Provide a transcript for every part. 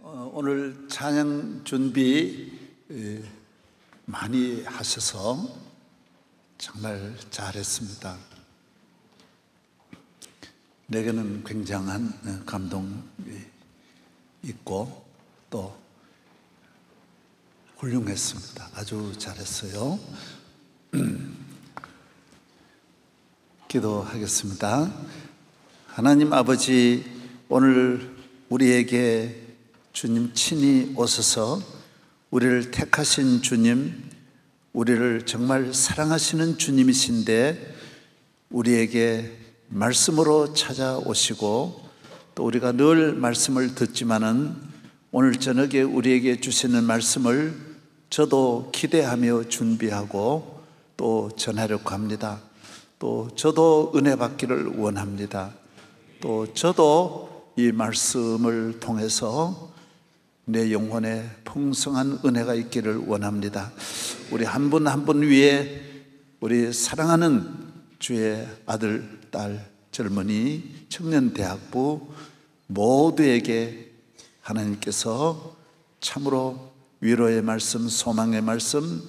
어, 오늘 찬양 준비 많이 하셔서 정말 잘했습니다. 내게는 굉장한 어, 감동이 있고 또 훌륭했습니다. 아주 잘했어요. 기도하겠습니다. 하나님 아버지, 오늘 우리에게 주님 친히 오셔서 우리를 택하신 주님, 우리를 정말 사랑하시는 주님이신데 우리에게 말씀으로 찾아오시고 또 우리가 늘 말씀을 듣지만은 오늘 저녁에 우리에게 주시는 말씀을 저도 기대하며 준비하고 또 전하려고 합니다. 또 저도 은혜 받기를 원합니다. 또 저도 이 말씀을 통해서 내 영혼에 풍성한 은혜가 있기를 원합니다. 우리 한 분 한 분 위에 우리 사랑하는 주의 아들, 딸, 젊은이, 청년 대학부 모두에게 하나님께서 참으로 위로의 말씀, 소망의 말씀,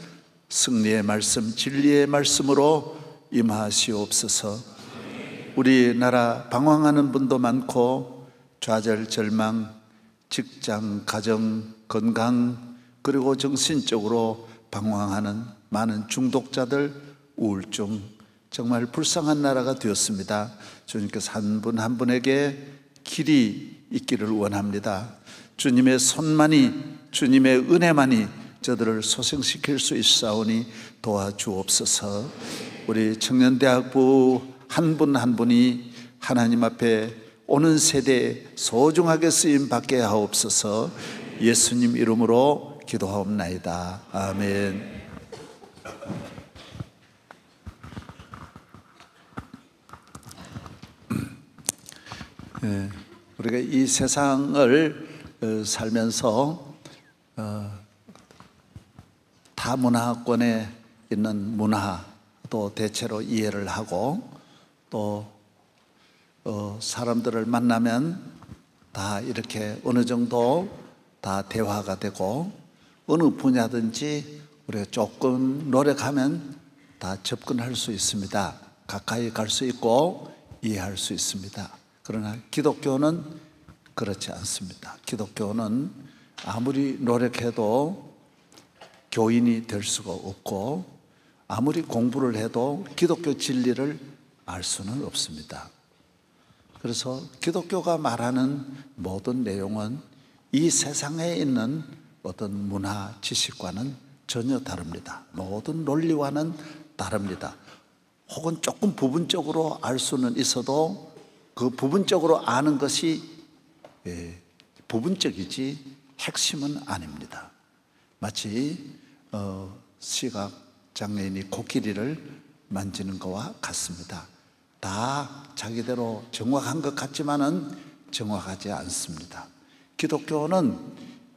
승리의 말씀, 진리의 말씀으로 임하시옵소서. 우리나라 방황하는 분도 많고 좌절, 절망, 직장, 가정, 건강 그리고 정신적으로 방황하는 많은 중독자들, 우울증 정말 불쌍한 나라가 되었습니다. 주님께서 한 분한 한 분에게 길이 있기를 원합니다. 주님의 손만이 주님의 은혜만이 저들을 소생시킬 수 있사오니 도와주옵소서. 우리 청년대학부 한 분한 한 분이 하나님 앞에 오는 세대에 소중하게 쓰임 받게 하옵소서 예수님 이름으로 기도하옵나이다. 아멘. 예, 우리가 이 세상을 어, 살면서 어, 다문화권에 있는 문화도 대체로 이해를 하고 또 어, 사람들을 만나면 다 이렇게 어느 정도 다 대화가 되고 어느 분야든지 우리가 조금 노력하면 다 접근할 수 있습니다. 가까이 갈 수 있고 이해할 수 있습니다. 그러나 기독교는 그렇지 않습니다. 기독교는 아무리 노력해도 교인이 될 수가 없고 아무리 공부를 해도 기독교 진리를 알 수는 없습니다. 그래서 기독교가 말하는 모든 내용은 이 세상에 있는 어떤 문화 지식과는 전혀 다릅니다. 모든 논리와는 다릅니다. 혹은 조금 부분적으로 알 수는 있어도 그 부분적으로 아는 것이 예, 부분적이지 핵심은 아닙니다. 마치 어, 시각 장애인이 코끼리를 만지는 것과 같습니다. 다 자기대로 정확한 것 같지만은 정확하지 않습니다. 기독교는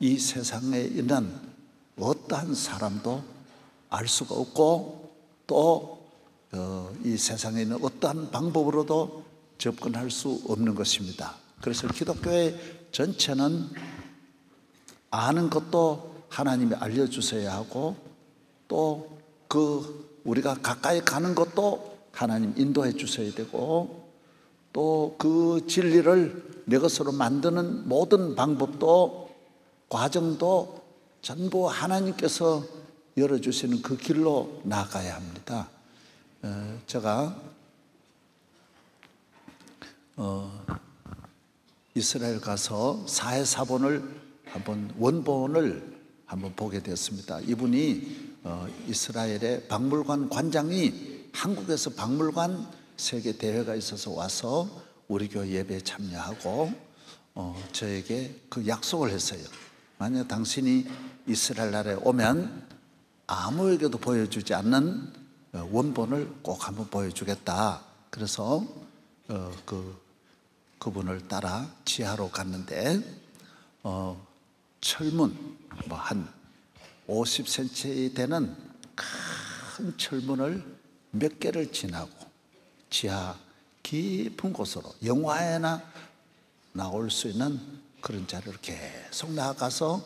이 세상에 있는 어떠한 사람도 알 수가 없고 또이 어, 세상에 있는 어떠한 방법으로도 접근할 수 없는 것입니다. 그래서 기독교의 전체는 아는 것도 하나님이 알려주셔야 하고 또 그 우리가 가까이 가는 것도 하나님 인도해 주셔야 되고 또 그 진리를 내 것으로 만드는 모든 방법도 과정도 전부 하나님께서 열어주시는 그 길로 나가야 합니다. 어, 제가 어, 이스라엘 가서 사회 사본을 한번 원본을 한번 보게 되었습니다. 이분이 어, 이스라엘의 박물관 관장이 한국에서 박물관 세계 대회가 있어서 와서 우리 교회 예배에 참여하고 어, 저에게 그 약속을 했어요. 만약 당신이 이스라엘 나라에 오면 아무에게도 보여주지 않는 어, 원본을 꼭 한번 보여주겠다. 그래서 어, 그 그분을 따라 지하로 갔는데 어, 철문 뭐 한 50cm 되는 큰 철문을 몇 개를 지나고 지하 깊은 곳으로 영화에나 나올 수 있는 그런 자리로 계속 나아가서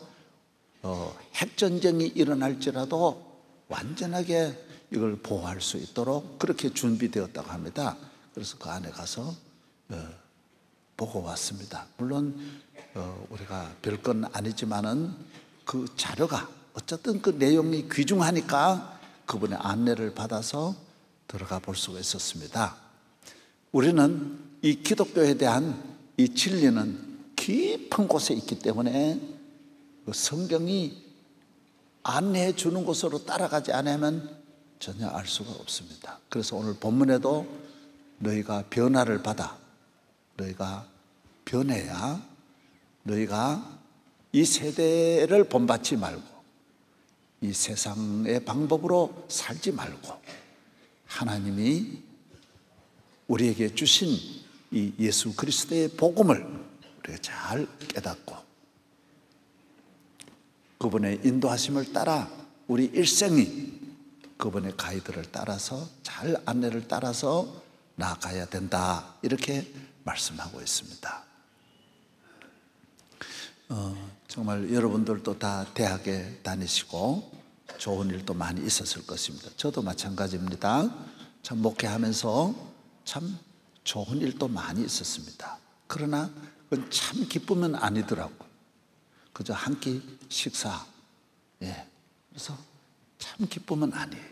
어, 핵전쟁이 일어날지라도 완전하게 이걸 보호할 수 있도록 그렇게 준비되었다고 합니다. 그래서 그 안에 가서 어, 보고 왔습니다. 물론 어, 우리가 별건 아니지만은 그 자료가 어쨌든 그 내용이 귀중하니까 그분의 안내를 받아서 들어가 볼 수가 있었습니다. 우리는 이 기독교에 대한 이 진리는 깊은 곳에 있기 때문에 그 성경이 안내해 주는 곳으로 따라가지 않으면 전혀 알 수가 없습니다. 그래서 오늘 본문에도 너희가 변화를 받아 너희가 변해야 너희가 이 세대를 본받지 말고 이 세상의 방법으로 살지 말고 하나님이 우리에게 주신 이 예수 그리스도의 복음을 우리가 잘 깨닫고 그분의 인도하심을 따라 우리 일생이 그분의 가이드를 따라서 잘 안내를 따라서 나아가야 된다. 이렇게 말씀하고 있습니다. 어, 정말 여러분들도 다 대학에 다니시고 좋은 일도 많이 있었을 것입니다. 저도 마찬가지입니다. 참 목회하면서 참 좋은 일도 많이 있었습니다. 그러나 그건 참 기쁨은 아니더라고. 그저 한 끼 식사. 예. 그래서 참 기쁨은 아니에요.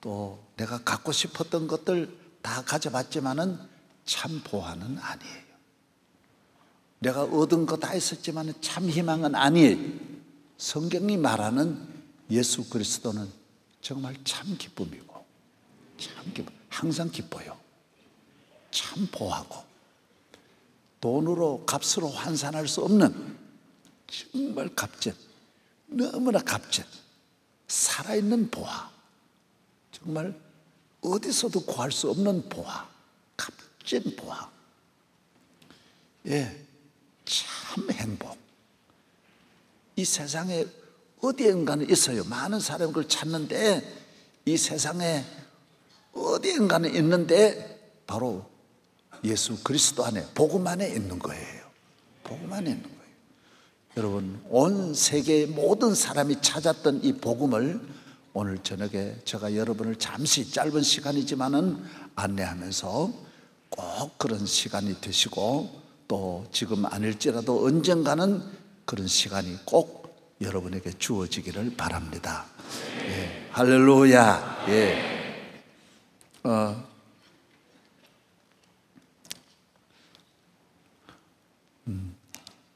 또 내가 갖고 싶었던 것들 다 가져봤지만은 참 보화는 아니에요. 내가 얻은 거 다 있었지만은 참 희망은 아니에요. 성경이 말하는 예수 그리스도는 정말 참 기쁨이고 참 기쁨, 항상 기뻐요. 참 보하고 돈으로 값으로 환산할 수 없는 정말 값진 너무나 값진 살아있는 보화 정말 어디서도 구할 수 없는 보화 값진 보화 예, 참 행복 이 세상에 어디엔가는 있어요 많은 사람이 그걸 찾는데 이 세상에 어디엔가는 있는데 바로 예수 그리스도 안에 복음 안에 있는 거예요. 복음 안에 있는 거예요. 여러분 온 세계의 모든 사람이 찾았던 이 복음을 오늘 저녁에 제가 여러분을 잠시 짧은 시간이지만은 안내하면서 꼭 그런 시간이 되시고 또 지금 아닐지라도 언젠가는 그런 시간이 꼭 여러분에게 주어지기를 바랍니다. 예. 할렐루야. 예. 어,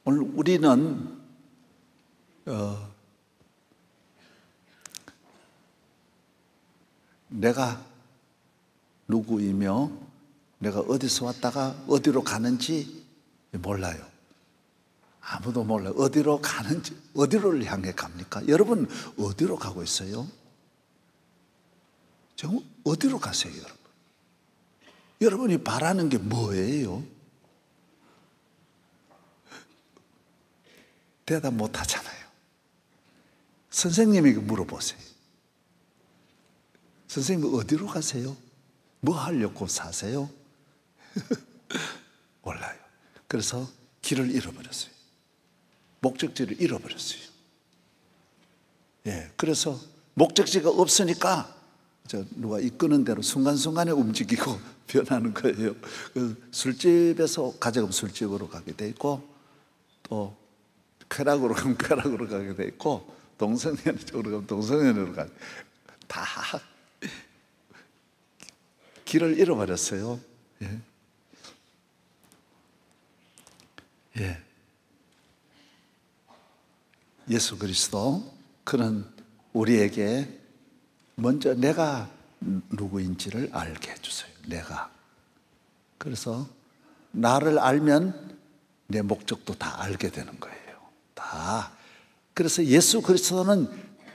오늘 우리는 어, 내가 누구이며 내가 어디서 왔다가 어디로 가는지 몰라요. 아무도 몰라요. 어디로 가는지, 어디로 향해 갑니까? 여러분, 어디로 가고 있어요? 정 어디로 가세요, 여러분? 여러분이 바라는 게 뭐예요? 대답 못 하잖아요. 선생님에게 물어보세요. 선생님 어디로 가세요? 뭐 하려고 사세요? 몰라요. 그래서 길을 잃어버렸어요. 목적지를 잃어버렸어요. 예, 그래서 목적지가 없으니까 저 누가 이끄는 대로 순간순간에 움직이고 변하는 거예요. 그 술집에서 가져가면 술집으로 가게 돼 있고 또 쾌락으로 가면 쾌락으로 가게 돼 있고 동성연 쪽으로 가면 동성연으로 가. 다 길을 잃어버렸어요. 예. 예. 예수 그리스도 그는 우리에게 먼저 내가 누구인지를 알게 해주세요. 내가. 그래서 나를 알면 내 목적도 다 알게 되는 거예요. 다. 그래서 예수 그리스도는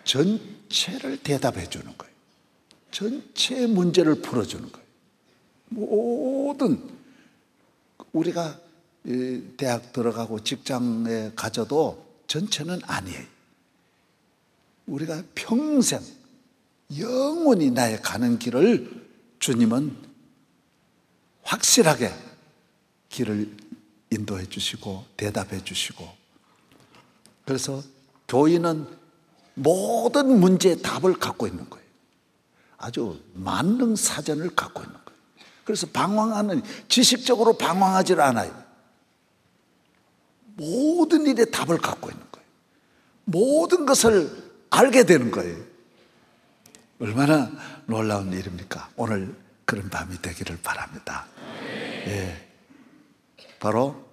전체를 대답해 주는 거예요. 전체 문제를 풀어주는 거예요. 모든 우리가 대학 들어가고 직장에 가져도 전체는 아니에요. 우리가 평생 영원히 나의 가는 길을 주님은 확실하게 길을 인도해 주시고 대답해 주시고 그래서 교인은 모든 문제의 답을 갖고 있는 거예요. 아주 만능 사전을 갖고 있는 거예요. 그래서 방황하는 지식적으로 방황하지 않아요. 모든 일에 답을 갖고 있는 거예요. 모든 것을 알게 되는 거예요. 얼마나 놀라운 일입니까? 오늘 그런 밤이 되기를 바랍니다. 예. 바로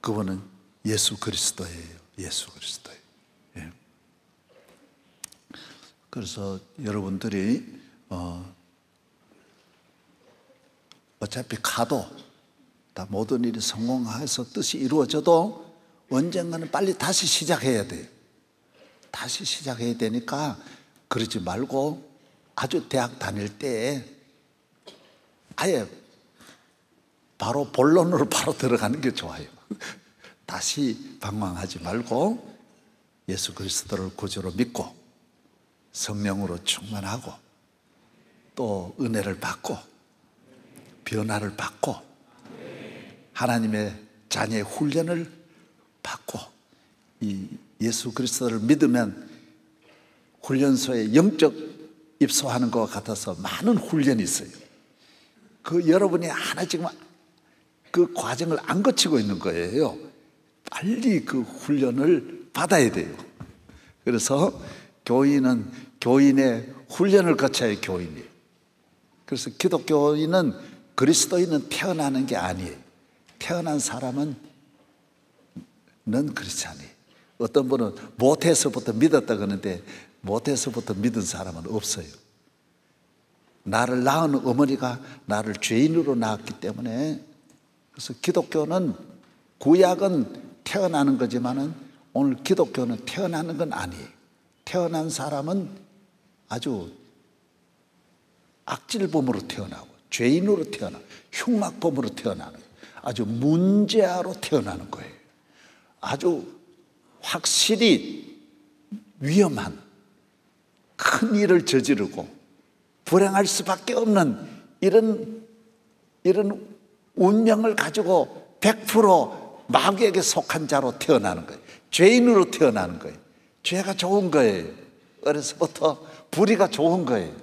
그분은 예수 그리스도예요. 예수 그리스도예요. 예. 그래서 여러분들이 어, 어차피 가도 다 모든 일이 성공해서 뜻이 이루어져도 언젠가는 빨리 다시 시작해야 돼요. 다시 시작해야 되니까 그러지 말고 아주 대학 다닐 때 아예 바로 본론으로 바로 들어가는 게 좋아요. 다시 방황하지 말고 예수 그리스도를 구주로 믿고 성령으로 충만하고 또 은혜를 받고 변화를 받고 하나님의 자녀의 훈련을 받고 이 예수 그리스도를 믿으면 훈련소에 영적 입소하는 것 같아서 많은 훈련이 있어요. 그 여러분이 하나 지금 그 과정을 안 거치고 있는 거예요. 빨리 그 훈련을 받아야 돼요. 그래서 교인은 교인의 훈련을 거쳐야 교인이. 그래서 기독교인은 그리스도인은 태어나는 게 아니에요. 태어난 사람은 넌 그렇지 않니. 어떤 분은 못해서부터 믿었다 그러는데 못해서부터 믿은 사람은 없어요. 나를 낳은 어머니가 나를 죄인으로 낳았기 때문에 그래서 기독교는 구약은 태어나는 거지만은 오늘 기독교는 태어나는 건 아니에요. 태어난 사람은 아주 악질범으로 태어나고 죄인으로 태어나 흉악범으로 태어나는 아주 문제아로 태어나는 거예요. 아주 확실히 위험한 큰 일을 저지르고 불행할 수밖에 없는 이런 이런 운명을 가지고 100% 마귀에게 속한 자로 태어나는 거예요. 죄인으로 태어나는 거예요. 죄가 좋은 거예요. 어려서부터 불의가 좋은 거예요.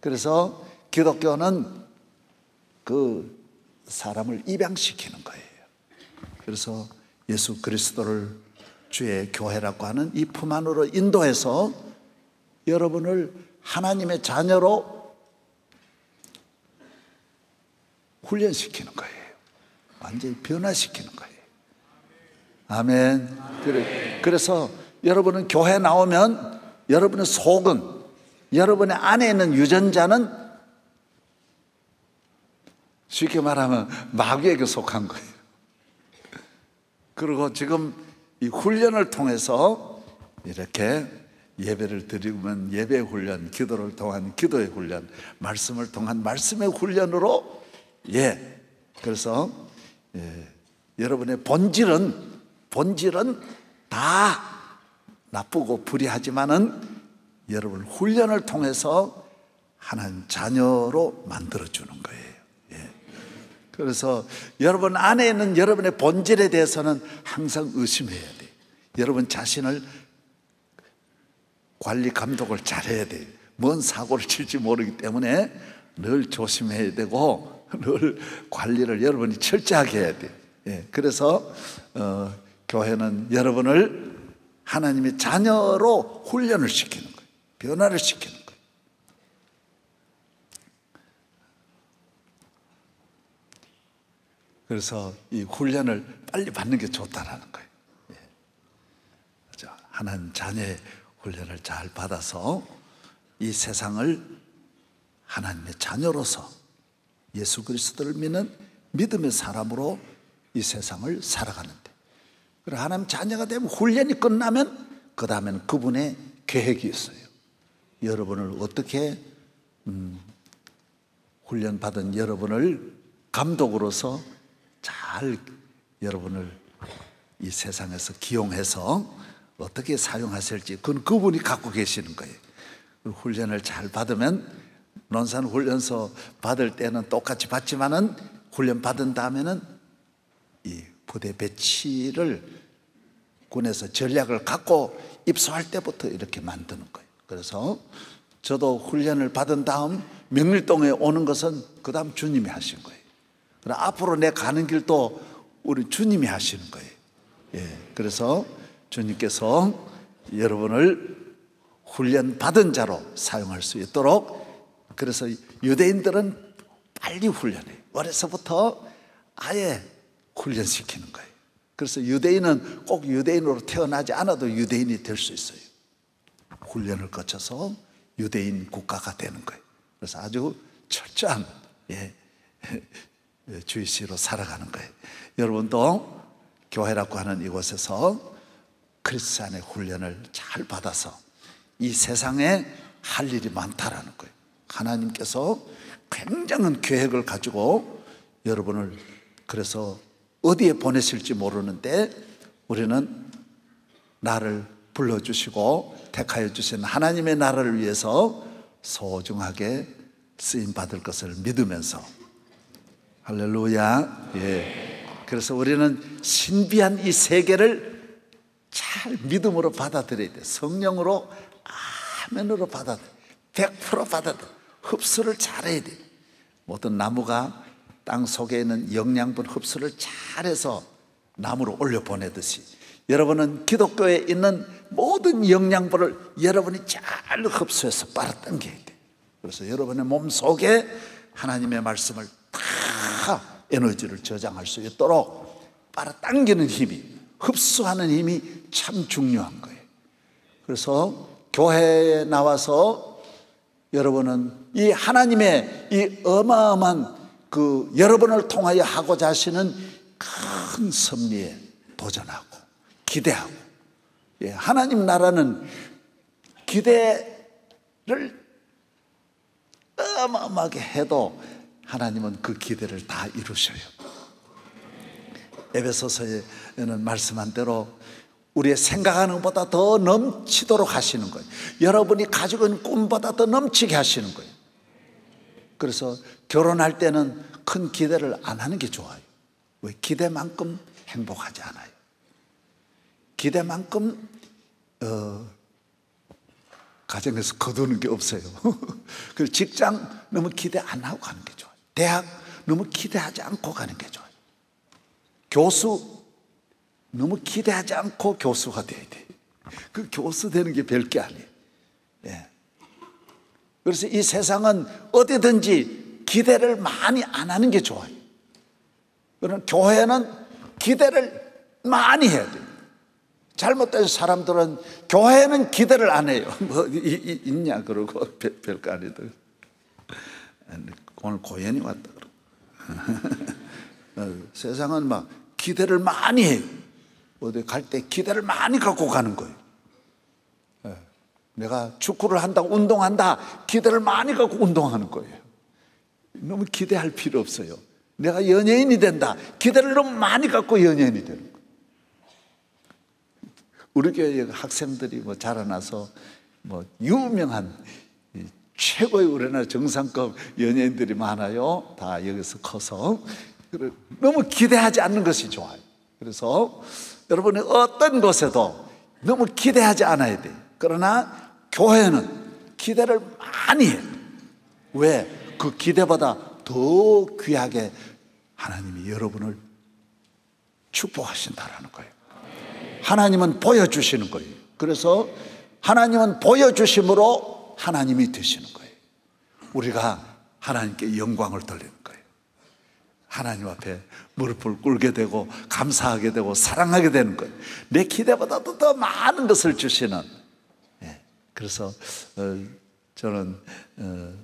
그래서 기독교는 그 사람을 입양시키는 거예요. 그래서 예수 그리스도를 주의 교회라고 하는 이 품 안으로 인도해서 여러분을 하나님의 자녀로 훈련시키는 거예요. 완전히 변화시키는 거예요. 아멘. 그래서 여러분은 교회 나오면 여러분의 속은 여러분의 안에 있는 유전자는 쉽게 말하면 마귀에게 속한 거예요. 그리고 지금 이 훈련을 통해서 이렇게 예배를 드리면 예배 훈련, 기도를 통한 기도의 훈련, 말씀을 통한 말씀의 훈련으로 예. 그래서 예, 여러분의 본질은 본질은 다 나쁘고 불의하지만은 여러분 훈련을 통해서 하나님 자녀로 만들어 주는 거예요. 예. 그래서 여러분 안에 있는 여러분의 본질에 대해서는 항상 의심해야 돼. 여러분 자신을 관리 감독을 잘해야 돼. 뭔 사고를 칠지 모르기 때문에 늘 조심해야 되고 늘 관리를 여러분이 철저하게 해야 돼. 예. 그래서 어, 교회는 여러분을 하나님의 자녀로 훈련을 시키는 거예요. 변화를 시키는 거예요. 그래서 이 훈련을 빨리 받는 게 좋다라는 거예요. 예. 하나님 자녀의 훈련을 잘 받아서 이 세상을 하나님의 자녀로서 예수 그리스도를 믿는 믿음의 사람으로 이 세상을 살아가는데 그리고 하나님 자녀가 되면 훈련이 끝나면 그 다음에는 그분의 계획이 있어요. 여러분을 어떻게 음, 훈련 받은 여러분을 감독으로서 잘 여러분을 이 세상에서 기용해서 어떻게 사용하실지 그건 그분이 갖고 계시는 거예요. 그 훈련을 잘 받으면 논산 훈련소 받을 때는 똑같이 받지만은 훈련 받은 다음에는 부대 배치를 군에서 전략을 갖고 입소할 때부터 이렇게 만드는 거예요. 그래서 저도 훈련을 받은 다음 명일동에 오는 것은 그 다음 주님이 하신 거예요. 앞으로 내 가는 길도 우리 주님이 하시는 거예요. 예. 그래서 주님께서 여러분을 훈련 받은 자로 사용할 수 있도록 그래서 유대인들은 빨리 훈련해요. 어려서부터 아예 훈련시키는 거예요. 그래서 유대인은 꼭 유대인으로 태어나지 않아도 유대인이 될 수 있어요. 훈련을 거쳐서 유대인 국가가 되는 거예요. 그래서 아주 철저한 예, 주의시로 살아가는 거예요. 여러분도 교회라고 하는 이곳에서 크리스찬의 훈련을 잘 받아서 이 세상에 할 일이 많다라는 거예요. 하나님께서 굉장한 계획을 가지고 여러분을 그래서 어디에 보내실지 모르는데 우리는 나를 불러주시고 택하여 주신 하나님의 나라를 위해서 소중하게 쓰임 받을 것을 믿으면서 할렐루야. 예. 그래서 우리는 신비한 이 세계를 잘 믿음으로 받아들여야 돼. 성령으로 아멘으로 받아들여. 100% 받아들여. 흡수를 잘해야 돼. 어떤 나무가 땅 속에 있는 영양분 흡수를 잘해서 나무로 올려 보내듯이 여러분은 기독교에 있는 모든 영양분을 여러분이 잘 흡수해서 빨아당겨야 돼. 그래서 여러분의 몸 속에 하나님의 말씀을 다 에너지를 저장할 수 있도록 빨아당기는 힘이, 흡수하는 힘이 참 중요한 거예요. 그래서 교회에 나와서 여러분은 이 하나님의 이 어마어마한 그 여러분을 통하여 하고자 하시는 큰 섭리에 도전하고 기대하고 예, 하나님 나라는 기대를 어마어마하게 해도 하나님은 그 기대를 다 이루셔요. 에베소서에는 말씀한 대로 우리의 생각하는 것보다 더 넘치도록 하시는 거예요. 여러분이 가지고 있는 꿈보다 더 넘치게 하시는 거예요. 그래서 결혼할 때는 큰 기대를 안 하는 게 좋아요. 왜? 기대만큼 행복하지 않아요. 기대만큼, 어, 가정에서 거두는 게 없어요. 그리고 직장 너무 기대 안 하고 가는 게. 대학 너무 기대하지 않고 가는 게 좋아요. 교수 너무 기대하지 않고 교수가 돼야 돼. 그 교수 되는 게 별게 아니에요. 예. 그래서 이 세상은 어디든지 기대를 많이 안 하는 게 좋아요. 그러나 교회는 기대를 많이 해야 돼요. 잘못된 사람들은 교회는 기대를 안 해요. 뭐 이, 이, 있냐 그러고 별거 아니들. 오늘 고연이 왔다 그러고. 세상은 막 기대를 많이 해요. 어디 갈 때 기대를 많이 갖고 가는 거예요. 내가 축구를 한다고 운동한다. 기대를 많이 갖고 운동하는 거예요. 너무 기대할 필요 없어요. 내가 연예인이 된다. 기대를 너무 많이 갖고 연예인이 되는 거예요. 우리 교회 학생들이 뭐 자라나서 뭐 유명한 최고의 우리나라 정상급 연예인들이 많아요. 다 여기서 커서. 너무 기대하지 않는 것이 좋아요. 그래서 여러분이 어떤 곳에도 너무 기대하지 않아야 돼. 그러나 교회는 기대를 많이 해. 왜? 그 기대보다 더 귀하게 하나님이 여러분을 축복하신다라는 거예요. 하나님은 보여주시는 거예요. 그래서 하나님은 보여주심으로 하나님이 되시는 거예요. 우리가 하나님께 영광을 돌리는 거예요. 하나님 앞에 무릎을 꿇게 되고 감사하게 되고 사랑하게 되는 거예요. 내 기대보다도 더 많은 것을 주시는. 예. 그래서 어, 저는 어,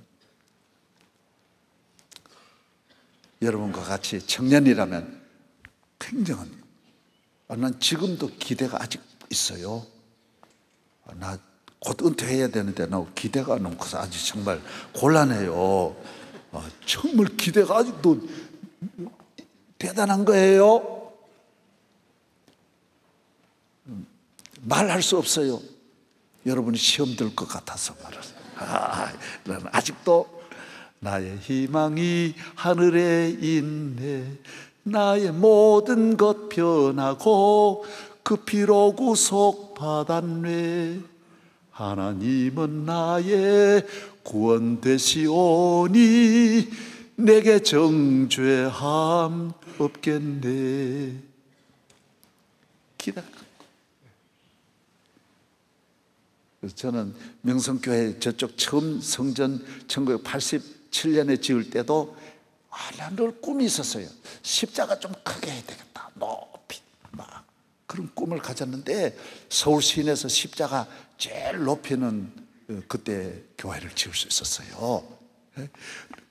여러분과 같이 청년이라면 굉장한 아, 난 지금도 기대가 아직 있어요. 아, 나 곧 은퇴해야 되는데 나 기대가 너무 커서 아직 정말 곤란해요. 아, 정말 기대가 아직도 대단한 거예요. 음, 말할 수 없어요. 여러분이 시험 들 것 같아서 말하세요. 아, 아직도 나의 희망이 하늘에 있네. 나의 모든 것 변하고 그 피로 구속받았네 하나님은 나의 구원 되시오니 내게 정죄함 없겠네 기다 저는 명성교회 저쪽 처음 성전 1987년에 지을 때도 아, 늘 꿈이 있었어요. 십자가 좀 크게 해야 되겠다. 높이 막 그런 꿈을 가졌는데 서울 시내에서 십자가 제일 높이는 어, 그때 교회를 지을 수 있었어요. 예?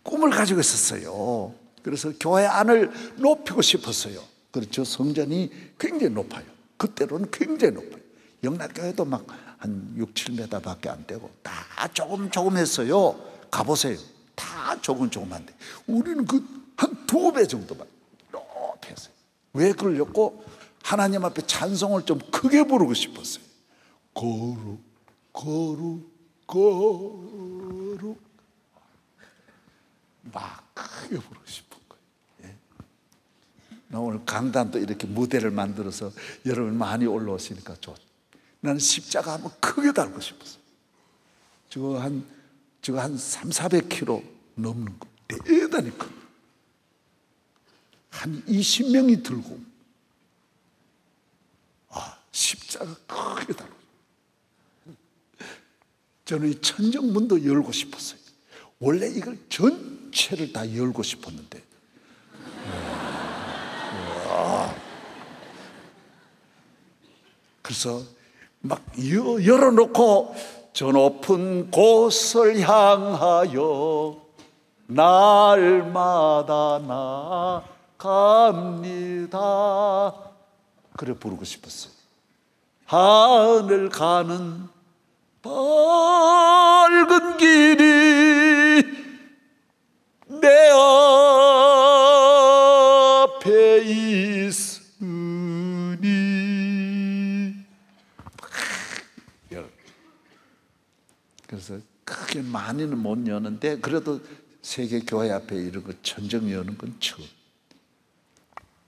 꿈을 가지고 있었어요. 그래서 교회 안을 높이고 싶었어요. 그렇죠. 성전이 굉장히 높아요. 그때로는 굉장히 높아요. 영락교회도 막 한 6, 7m 밖에 안 되고 다 조금 조금 했어요. 가보세요. 다 조금 조금 한데 우리는 그 한 두 배 정도만 높이 했어요. 왜 그러려고? 하나님 앞에 찬송을 좀 크게 부르고 싶었어요. 거룩, 거룩, 거룩. 막 크게 부르고 싶은 거예요. 예. 나 오늘 강단도 이렇게 무대를 만들어서 여러분 많이 올라오시니까 좋. 나는 십자가 한번 크게 달고 싶었어. 저거 한, 저거 한 3, 400kg 넘는 거. 대단히 큰. 한 20명이 들고, 아, 십자가 크게 달고. 저는 이 천정문도 열고 싶었어요. 원래 이걸 전체를 다 열고 싶었는데. 그래서 막 열어놓고 저 높은 곳을 향하여 날마다 나갑니다. 그래 부르고 싶었어요. 하늘 가는 밝은 길이 내 앞에 있으니. 그래서 크게 많이는 못 여는데 그래도 세계 교회 앞에 이런 거 천정 여는 건 처음.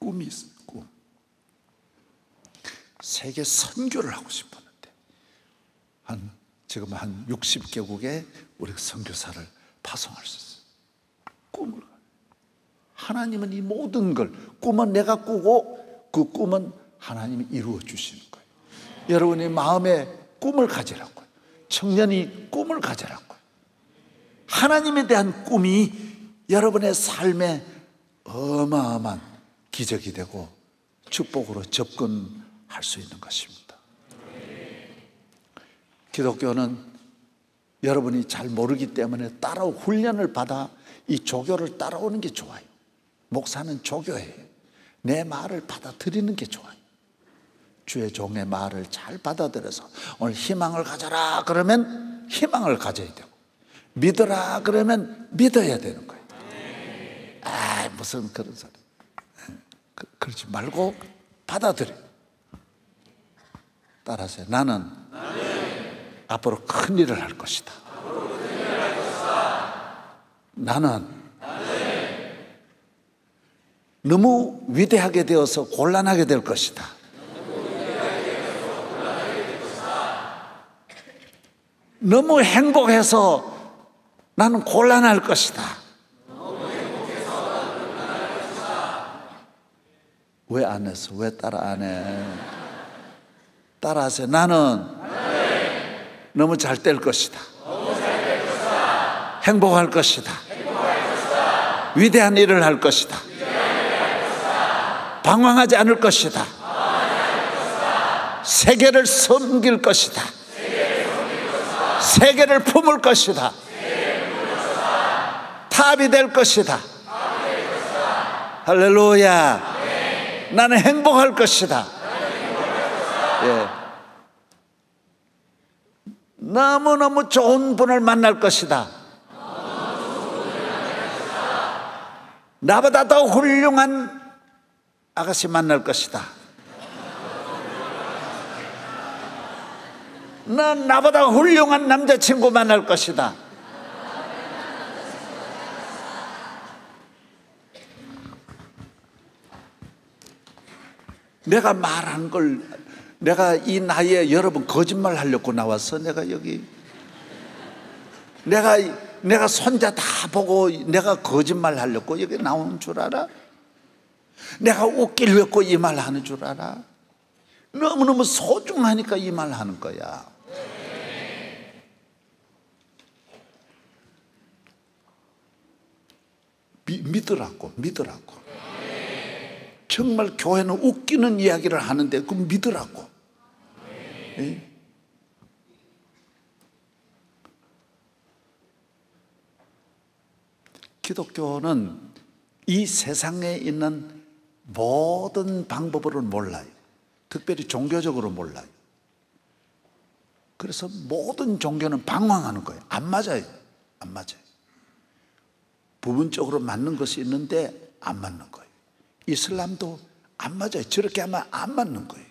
꿈이 있어요 꿈. 세계 선교를 하고 싶었는데 한 지금 한 60개국에 우리 선교사를 파송할 수 있어요. 꿈을 하나님은 이 모든 걸 꿈은 내가 꾸고 그 꿈은 하나님이 이루어 주시는 거예요. 여러분이 마음에 꿈을 가지라고요. 청년이 꿈을 가지라고요. 하나님에 대한 꿈이 여러분의 삶에 어마어마한 기적이 되고 축복으로 접근할 수 있는 것입니다. 기독교는 여러분이 잘 모르기 때문에 따라 훈련을 받아 이 조교를 따라오는 게 좋아요. 목사는 조교예요. 내 말을 받아들이는 게 좋아요. 주의 종의 말을 잘 받아들여서 오늘 희망을 가져라 그러면 희망을 가져야 되고 믿어라 그러면 믿어야 되는 거예요. 아 무슨 그런 소리. 그, 그러지 말고 받아들여. 따라서 나는, 나는 앞으로 큰 일을 할 것이다. 나는, 너무 위대하게 되어서 곤란하게 될 것이다. 너무 행복해서 나는 곤란할 것이다. 왜 안 했어? 왜 따라 안 해? 따라 하세요. 나는 너무 잘될 것이다. 행복할 것이다. 위대한 일을 할 것이다. 방황하지 않을 것이다. 세계를 섬길 것이다. 세계를 품을 것이다. 탑이 될 것이다. 할렐루야. 나는 행복할 것이다. 예. 너무너무 좋은 분을 만날 것이다. 나보다 더 훌륭한 아가씨 만날 것이다. 난 나보다 훌륭한 남자친구 만날 것이다. 내가 말한 걸 내가 이 나이에 여러분 거짓말 하려고 나왔어 내가 여기 내가 내가 손자 다 보고 내가 거짓말 하려고 여기 나오는 줄 알아? 내가 웃기려고 이 말 하는 줄 알아? 너무너무 소중하니까 이 말 하는 거야. 미, 믿으라고, 믿으라고. 정말 교회는 웃기는 이야기를 하는데 그 믿으라고. 예? 기독교는 이 세상에 있는 모든 방법으로는 몰라요. 특별히 종교적으로 몰라요. 그래서 모든 종교는 방황하는 거예요. 안 맞아요. 안 맞아요. 부분적으로 맞는 것이 있는데 안 맞는 거예요. 이슬람도 안 맞아요. 저렇게 하면 안 맞는 거예요.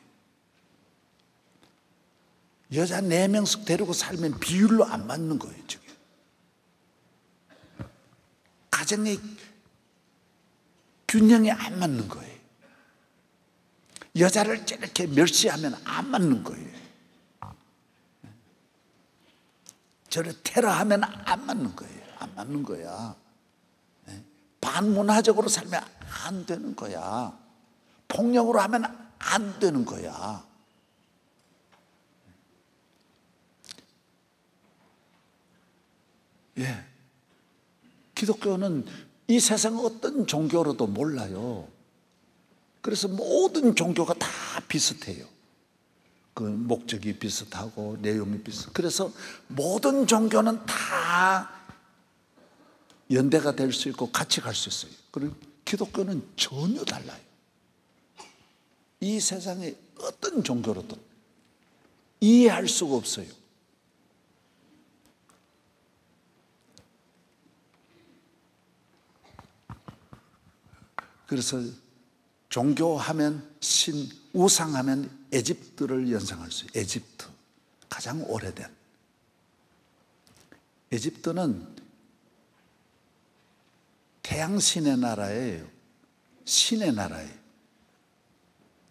여자 네 명씩 데리고 살면 비율로 안 맞는 거예요, 지금. 가정의 균형이 안 맞는 거예요. 여자를 저렇게 멸시하면 안 맞는 거예요. 저를 테러하면 안 맞는 거예요. 안 맞는 거야. 네? 반문화적으로 살면 안 되는 거야. 폭력으로 하면 안 되는 거야. 예. 기독교는 이 세상 어떤 종교로도 몰라요. 그래서 모든 종교가 다 비슷해요. 그 목적이 비슷하고 내용이 비슷. 그래서 모든 종교는 다 연대가 될 수 있고 같이 갈 수 있어요. 그리고 기독교는 전혀 달라요. 이 세상의 어떤 종교로도 이해할 수가 없어요. 그래서 종교하면 신, 우상하면 에집트를 연상할 수 있어요. 에집트. 가장 오래된. 에집트는 태양신의 나라예요. 신의 나라예요.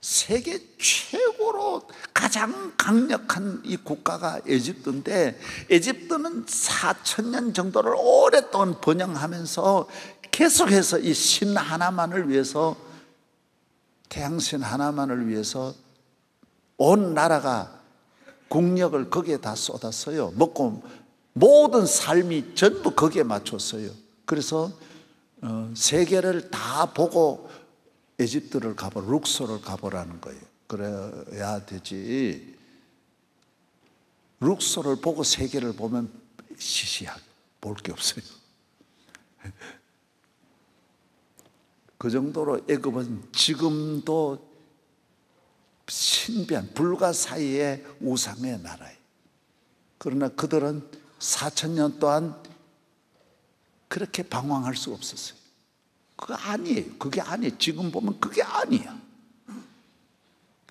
세계 최고로 가장 강력한 이 국가가 에집트인데 에집트는 4천 년 정도를 오랫동안 번영하면서 계속해서 이 신 하나만을 위해서 태양신 하나만을 위해서 온 나라가 국력을 거기에 다 쏟았어요. 먹고 모든 삶이 전부 거기에 맞췄어요. 그래서 어, 세계를 다 보고 에집트를 가보, 룩소를 가보라는 거예요. 그래야 되지. 룩소를 보고 세계를 보면 시시하게 볼 게 없어요. 그 정도로 애굽은 지금도 신비한 불과 사이의 우상의 나라예요. 그러나 그들은 4천 년 동안 그렇게 방황할 수 없었어요. 그거 아니에요. 그게 아니에요. 지금 보면 그게 아니야.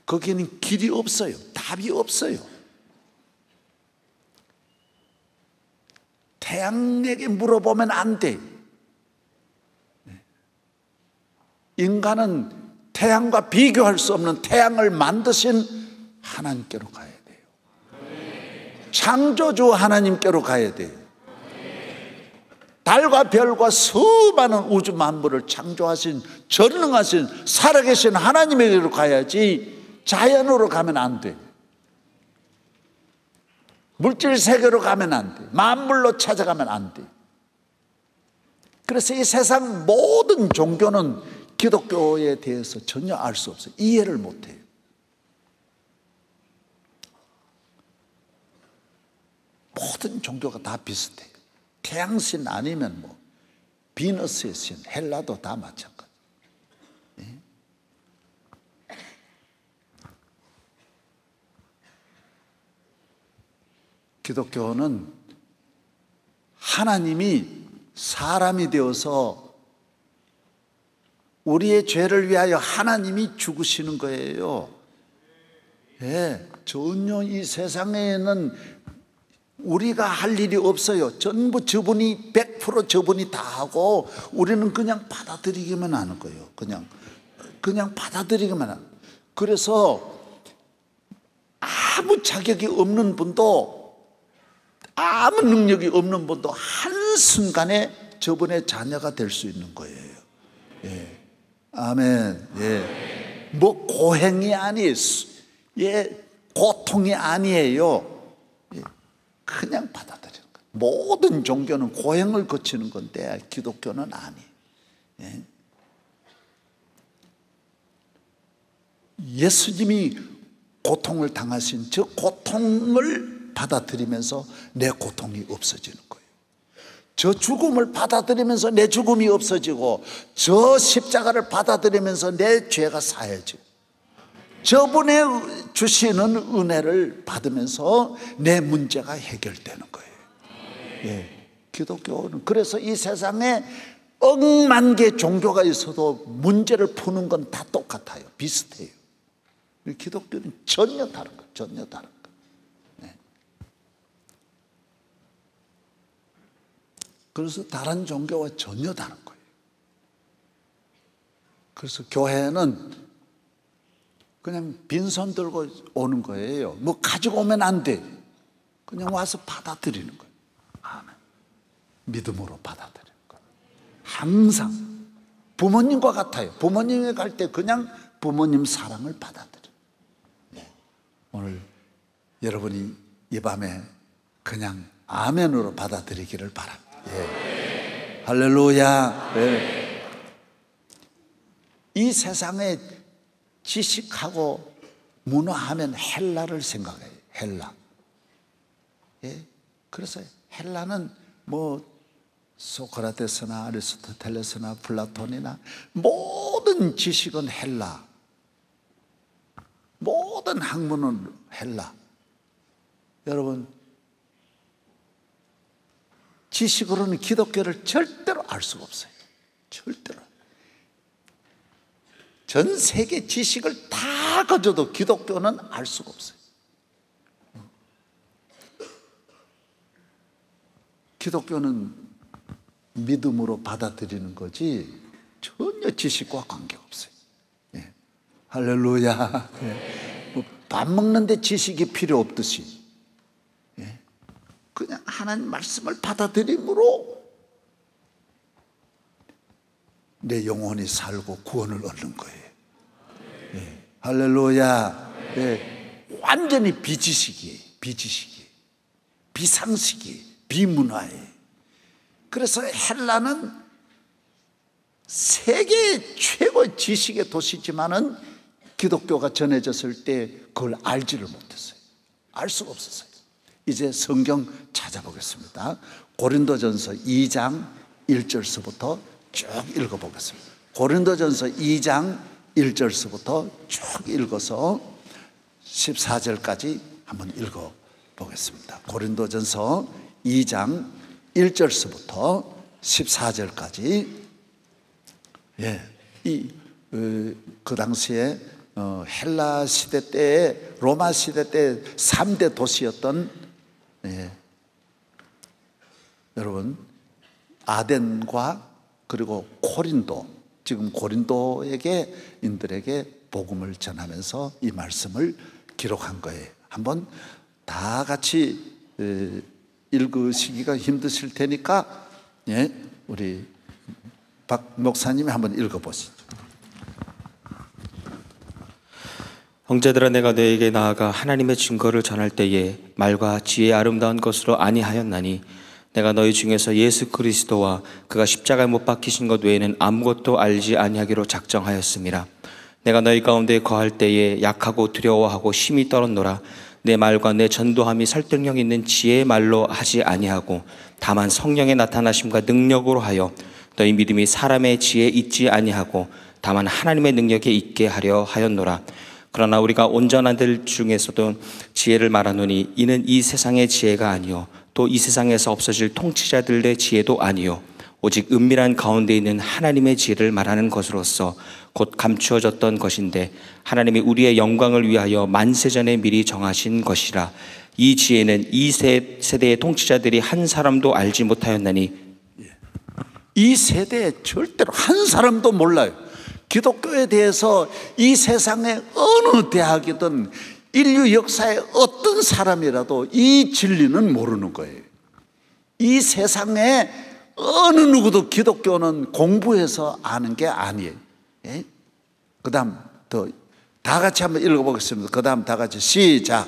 거기에는 길이 없어요. 답이 없어요. 태양에게 물어보면 안 돼. 인간은 태양과 비교할 수 없는 태양을 만드신 하나님께로 가야 돼요. 창조주 하나님께로 가야 돼요. 달과 별과 수많은 우주 만물을 창조하신 전능하신 살아계신 하나님에게로 가야지 자연으로 가면 안 돼. 물질 세계로 가면 안 돼. 만물로 찾아가면 안 돼. 그래서 이 세상 모든 종교는 기독교에 대해서 전혀 알 수 없어요. 이해를 못 해요. 모든 종교가 다 비슷해요. 태양신 아니면 뭐 비너스의 신, 헬라도 다 마찬가지. 네? 기독교는 하나님이 사람이 되어서 우리의 죄를 위하여 하나님이 죽으시는 거예요. 예, 전혀 이 세상에는 우리가 할 일이 없어요. 전부 저분이 100% 저분이 다 하고 우리는 그냥 받아들이기만 하는 거예요. 그냥 그냥 받아들이기만 하는. 그래서 아무 자격이 없는 분도 아무 능력이 없는 분도 한순간에 저분의 자녀가 될 수 있는 거예요. 예. 아멘. 예. 뭐 고행이 아니, 예, 고통이 아니에요. 예. 그냥 받아들이는 거예요. 모든 종교는 고행을 거치는 건데 기독교는 아니. 예. 예수님이 고통을 당하신 저 고통을 받아들이면서 내 고통이 없어지는 거예요. 저 죽음을 받아들이면서 내 죽음이 없어지고 저 십자가를 받아들이면서 내 죄가 사해지고 저분의 주시는 은혜를 받으면서 내 문제가 해결되는 거예요. 예. 기독교는 그래서 이 세상에 억만 개 종교가 있어도 문제를 푸는 건 다 똑같아요. 비슷해요. 기독교는 전혀 다른 거, 전혀 다른 거. 네. 그래서 다른 종교와 전혀 다른 거예요. 그래서 교회는 그냥 빈손 들고 오는 거예요. 뭐 가지고 오면 안 돼. 그냥 와서 받아들이는 거예요. 아멘. 믿음으로 받아들이는 거예요. 항상 부모님과 같아요. 부모님에 갈 때 그냥 부모님 사랑을 받아들여요. 오늘 여러분이 이 밤에 그냥 아멘으로 받아들이기를 바랍니다. 예. 할렐루야. 예. 이 세상에 지식하고 문화하면 헬라를 생각해요. 헬라. 예. 그래서 헬라는 뭐 소크라테스나 아리스토텔레스나 플라톤이나 모든 지식은 헬라. 모든 학문은 헬라. 여러분, 지식으로는 기독교를 절대로 알 수가 없어요. 절대로. 전 세계 지식을 다 가져도 기독교는 알 수가 없어요. 기독교는 믿음으로 받아들이는 거지 전혀 지식과 관계가 없어요. 할렐루야. 예. 뭐밥 먹는데 지식이 필요 없듯이. 예. 그냥 하나님 말씀을 받아들임으로 내 영혼이 살고 구원을 얻는 거예요. 예. 할렐루야. 예. 완전히 비지식이에요. 비지식이. 비상식이. 비문화예요. 그래서 헬라는 세계 최고 지식의 도시지만은 기독교가 전해졌을 때 그걸 알지를 못했어요. 알 수가 없었어요. 이제 성경 찾아보겠습니다. 고린도전서 2장 1절서부터 쭉 읽어보겠습니다. 고린도전서 2장 1절서부터 쭉 읽어서 14절까지 한번 읽어보겠습니다. 고린도전서 2장 1절서부터 14절까지 예, 이그 그 당시에 어, 헬라 시대 때 로마 시대 때 3대 도시였던 예, 여러분 아덴과 그리고 코린도 지금 고린도에게 인들에게 복음을 전하면서 이 말씀을 기록한 거예요. 한번 다 같이 읽으시기가 힘드실 테니까 예, 우리 박 목사님이 한번 읽어보시죠. 형제들아 내가 너에게 나아가 하나님의 증거를 전할 때에 말과 지혜 아름다운 것으로 아니하였나니 내가 너희 중에서 예수 그리스도와 그가 십자가에 못 박히신 것 외에는 아무것도 알지 아니하기로 작정하였습니다. 내가 너희 가운데 거할 때에 약하고 두려워하고 심히 떨었노라. 내 말과 내 전도함이 설득력 있는 지혜의 말로 하지 아니하고 다만 성령의 나타나심과 능력으로 하여 너희 믿음이 사람의 지혜에 있지 아니하고 다만 하나님의 능력에 있게 하려 하였노라. 그러나 우리가 온전한 들 중에서도 지혜를 말하노니 이는 이 세상의 지혜가 아니요 또 이 세상에서 없어질 통치자들의 지혜도 아니요. 오직 은밀한 가운데 있는 하나님의 지혜를 말하는 것으로서 곧 감추어졌던 것인데 하나님이 우리의 영광을 위하여 만세 전에 미리 정하신 것이라. 이 지혜는 이 세대의 통치자들이 한 사람도 알지 못하였나니. 이 세대에 절대로 한 사람도 몰라요. 기독교에 대해서 이 세상의 어느 대학이든 인류 역사의 어떤 사람이라도 이 진리는 모르는 거예요. 이 세상에 어느 누구도 기독교는 공부해서 아는 게 아니에요. 예? 그 다음 더 다 같이 한번 읽어보겠습니다. 그 다음 다 같이 시작.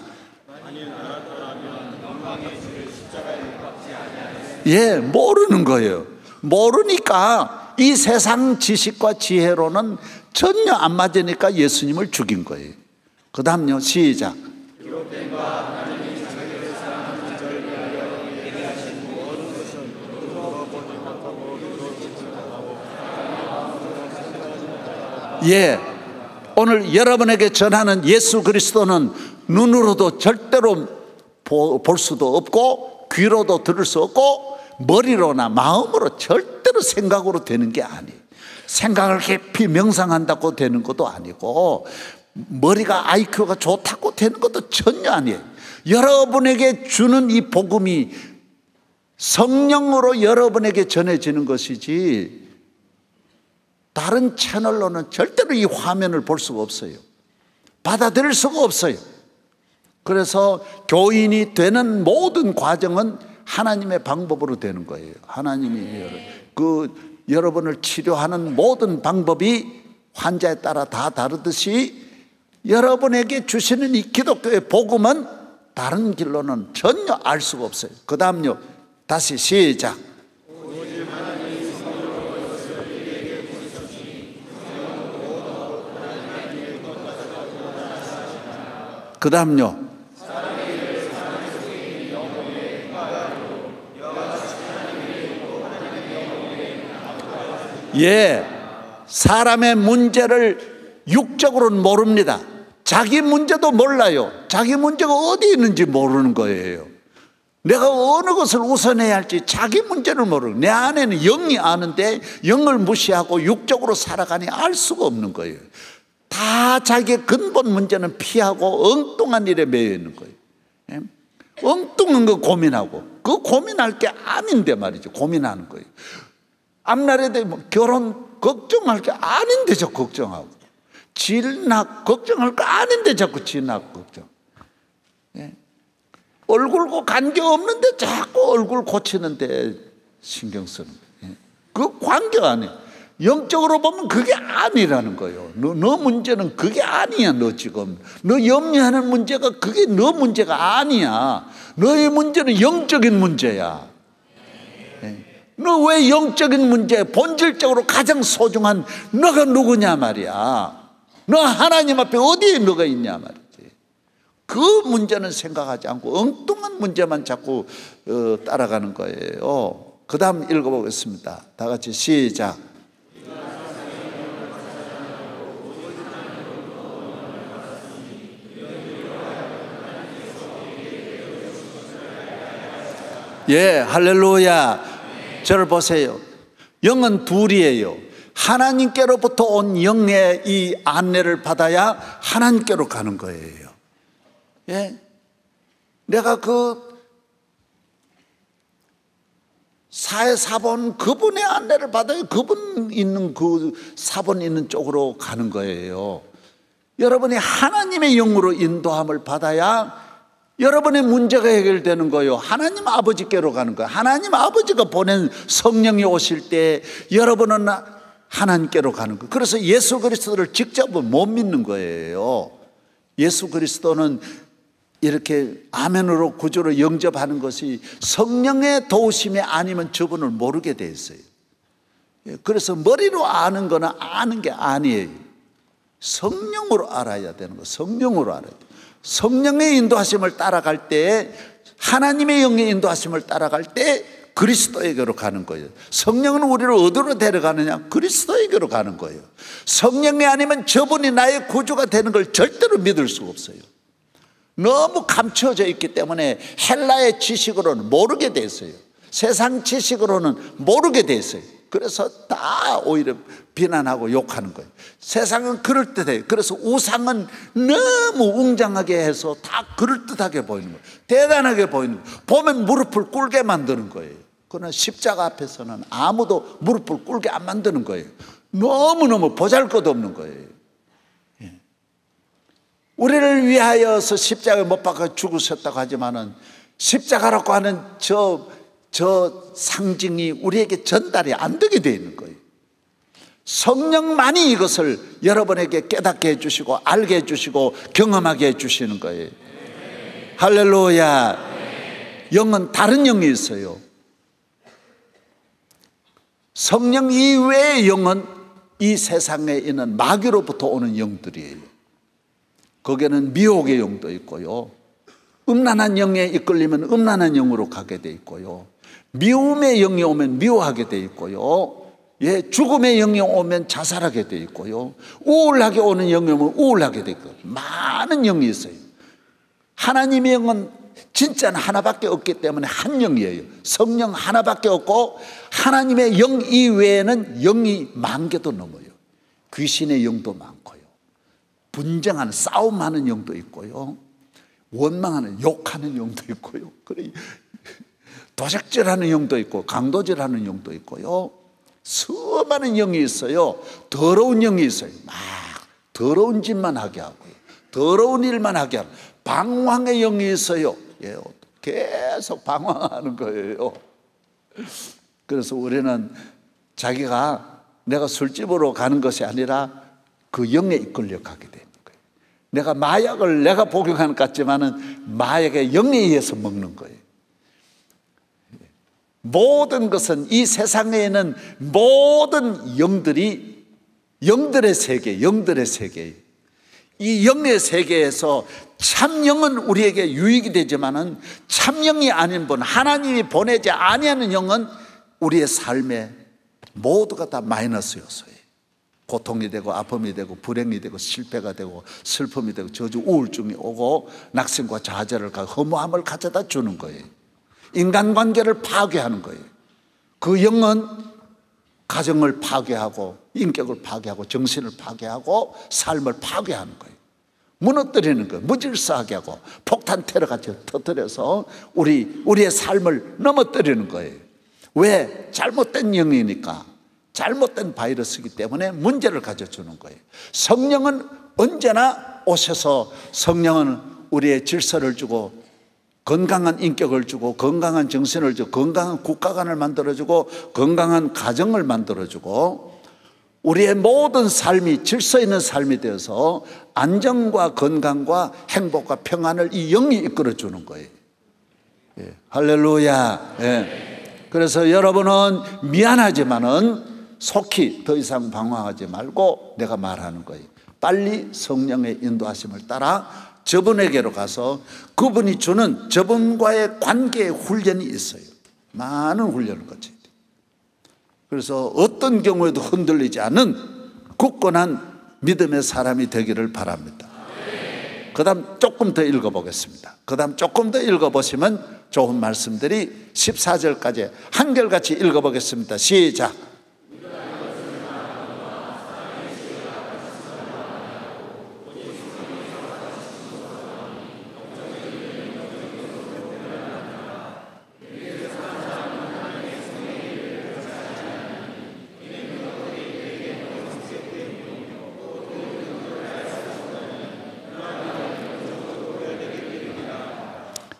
예, 모르는 거예요. 모르니까 이 세상 지식과 지혜로는 전혀 안 맞으니까 예수님을 죽인 거예요. 그 다음요, 시작. 예. 오늘 여러분에게 전하는 예수 그리스도는 눈으로도 절대로 볼 수도 없고 귀로도 들을 수 없고 머리로나 마음으로 절대 로 생각으로 되는 게 아니에요. 생각을 깊이 명상한다고 되는 것도 아니고 머리가 IQ가 좋다고 되는 것도 전혀 아니에요. 여러분에게 주는 이 복음이 성령으로 여러분에게 전해지는 것이지 다른 채널로는 절대로 이 화면을 볼 수가 없어요. 받아들일 수가 없어요. 그래서 교인이 되는 모든 과정은 하나님의 방법으로 되는 거예요. 하나님이 그 여러분을 치료하는 모든 방법이 환자에 따라 다 다르듯이 여러분에게 주시는 이 기독교의 복음은 다른 길로는 전혀 알 수가 없어요. 그 다음요. 다시 시작. 그 다음요. 예, 사람의 문제를 육적으로는 모릅니다. 자기 문제도 몰라요. 자기 문제가 어디 있는지 모르는 거예요. 내가 어느 것을 우선해야 할지 자기 문제를 모르고 내 안에는 영이 아는데 영을 무시하고 육적으로 살아가니 알 수가 없는 거예요. 다 자기의 근본 문제는 피하고 엉뚱한 일에 매여 있는 거예요. 예? 엉뚱한 거 고민하고 그 고민할 게 아닌데 말이죠. 고민하는 거예요. 앞날에 대해 뭐 결혼 걱정할 게 아닌데 저 걱정하고 진학 걱정할 거 아닌데 자꾸 진학 걱정. 예? 얼굴 고 관계 없는데 자꾸 얼굴 고치는데 신경 쓰는 거예요. 예? 그 관계 아니에요. 영적으로 보면 그게 아니라는 거예요. 너, 너 문제는 그게 아니야, 너 지금. 너 염려하는 문제가 그게 너 문제가 아니야. 너의 문제는 영적인 문제야. 예. 너왜 영적인 문제, 본질적으로 가장 소중한 너가 누구냐 말이야. 너 하나님 앞에 어디에 너가 있냐 말이지. 그 문제는 생각하지 않고 엉뚱한 문제만 자꾸 어, 따라가는 거예요. 그 다음 읽어보겠습니다. 다 같이 시작. 예, 할렐루야. 저를 보세요. 영은 둘이에요. 하나님께로부터 온 영의 이 안내를 받아야 하나님께로 가는 거예요. 예. 내가 그 사회 사본 그분의 안내를 받아요. 그분 있는 그 사본 있는 쪽으로 가는 거예요. 여러분이 하나님의 영으로 인도함을 받아야 여러분의 문제가 해결되는 거예요. 하나님 아버지께로 가는 거예요. 하나님 아버지가 보낸 성령이 오실 때 여러분은 하나님께로 가는 거예요. 그래서 예수 그리스도를 직접 못 믿는 거예요. 예수 그리스도는 이렇게 아멘으로 구주로 영접하는 것이 성령의 도우심이 아니면 저분을 모르게 돼 있어요. 예, 그래서 머리로 아는 거는 아는 게 아니에요. 성령으로 알아야 되는 거. 성령으로 알아야 돼. 성령의 인도하심을 따라갈 때 하나님의 영의 인도하심을 따라갈 때 그리스도에게로 가는 거예요. 성령은 우리를 어디로 데려가느냐? 그리스도에게로 가는 거예요. 성령이 아니면 저분이 나의 구주가 되는 걸 절대로 믿을 수가 없어요. 너무 감춰져 있기 때문에 헬라의 지식으로는 모르게 됐어요. 세상 지식으로는 모르게 됐어요. 그래서 다 오히려 비난하고 욕하는 거예요. 세상은 그럴듯해요. 그래서 우상은 너무 웅장하게 해서 다 그럴듯하게 보이는 거예요. 대단하게 보이는 거예요. 보면 무릎을 꿇게 만드는 거예요. 그러나 십자가 앞에서는 아무도 무릎을 꿇게 안 만드는 거예요. 너무너무 보잘 것 없는 거예요. 예. 우리를 위하여서 십자가에 못 박아 죽으셨다고 하지만은 십자가라고 하는 저, 저 상징이 우리에게 전달이 안 되게 되어 있는 거예요. 성령만이 이것을 여러분에게 깨닫게 해주시고 알게 해주시고 경험하게 해주시는 거예요. 할렐루야. 영은 다른 영이 있어요. 성령 이외의 영은 이 세상에 있는 마귀로부터 오는 영들이에요. 거기에는 미혹의 영도 있고요. 음란한 영에 이끌리면 음란한 영으로 가게 돼 있고요. 미움의 영이 오면 미워하게 돼 있고요. 예, 죽음의 영이 오면 자살하게 돼 있고요. 우울하게 오는 영이 오면 우울하게 돼 있고 많은 영이 있어요. 하나님의 영은 진짜는 하나밖에 없기 때문에 한 영이에요. 성령 하나밖에 없고 하나님의 영 이외에는 영이 만 개도 넘어요. 귀신의 영도 많고요. 분쟁하는 싸움하는 영도 있고요. 원망하는 욕하는 영도 있고요. 그래 도적질하는 영도 있고 강도질하는 영도 있고요. 수많은 영이 있어요. 더러운 영이 있어요. 막 더러운 짓만 하게 하고요. 더러운 일만 하게 하고 방황의 영이 있어요. 예, 계속 방황하는 거예요. 그래서 우리는 자기가 내가 술집으로 가는 것이 아니라 그 영에 이끌려 가게 되는 거예요. 내가 마약을 내가 복용하는 것 같지만은 마약의 영에 의해서 먹는 거예요. 모든 것은 이 세상에는 모든 영들이 영들의 세계, 영들의 세계. 이 영의 세계에서 참영은 우리에게 유익이 되지만은 참영이 아닌 분, 하나님이 보내지 아니하는 영은 우리의 삶에 모두가 다 마이너스였어요. 고통이 되고 아픔이 되고 불행이 되고 실패가 되고 슬픔이 되고 저주 우울증이 오고 낙심과 좌절을 가고 허무함을 가져다 주는 거예요. 인간관계를 파괴하는 거예요. 그 영은 가정을 파괴하고 인격을 파괴하고 정신을 파괴하고 삶을 파괴하는 거예요. 무너뜨리는 거예요. 무질서하게 하고 폭탄 테러 같이 터뜨려서 우리 우리의 삶을 넘어뜨리는 거예요. 왜? 잘못된 영이니까. 잘못된 바이러스이기 때문에 문제를 가져주는 거예요. 성령은 언제나 오셔서 성령은 우리의 질서를 주고 건강한 인격을 주고 건강한 정신을 주고 건강한 국가관을 만들어주고 건강한 가정을 만들어주고 우리의 모든 삶이 질서 있는 삶이 되어서 안정과 건강과 행복과 평안을 이 영이 이끌어주는 거예요. 예. 할렐루야. 예. 그래서 여러분은 미안하지만은 속히 더 이상 방황하지 말고 내가 말하는 거예요. 빨리 성령의 인도하심을 따라 저분에게로 가서 그분이 주는 저분과의 관계의 훈련이 있어요. 많은 훈련을 거쳐야 돼 그래서 어떤 경우에도 흔들리지 않는 굳건한 믿음의 사람이 되기를 바랍니다. 그 다음 조금 더 읽어보겠습니다. 그 다음 조금 더 읽어보시면 좋은 말씀들이 14절까지 한결같이 읽어보겠습니다. 시작.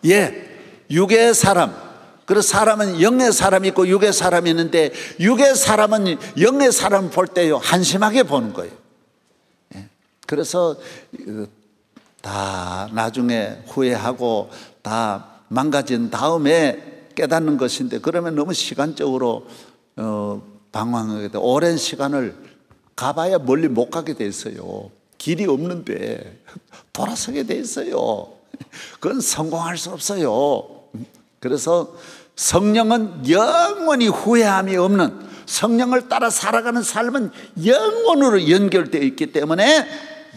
예, 육의 사람. 그래서 사람은 영의 사람이 있고 육의 사람이 있는데 육의 사람은 영의 사람을 볼 때요 한심하게 보는 거예요. 예. 그래서 다 나중에 후회하고 다 망가진 다음에 깨닫는 것인데 그러면 너무 시간적으로 어, 방황하게 돼 오랜 시간을 가봐야 멀리 못 가게 돼 있어요. 길이 없는데 돌아서게 돼 있어요. 그건 성공할 수 없어요. 그래서 성령은 영원히 후회함이 없는 성령을 따라 살아가는 삶은 영원으로 연결되어 있기 때문에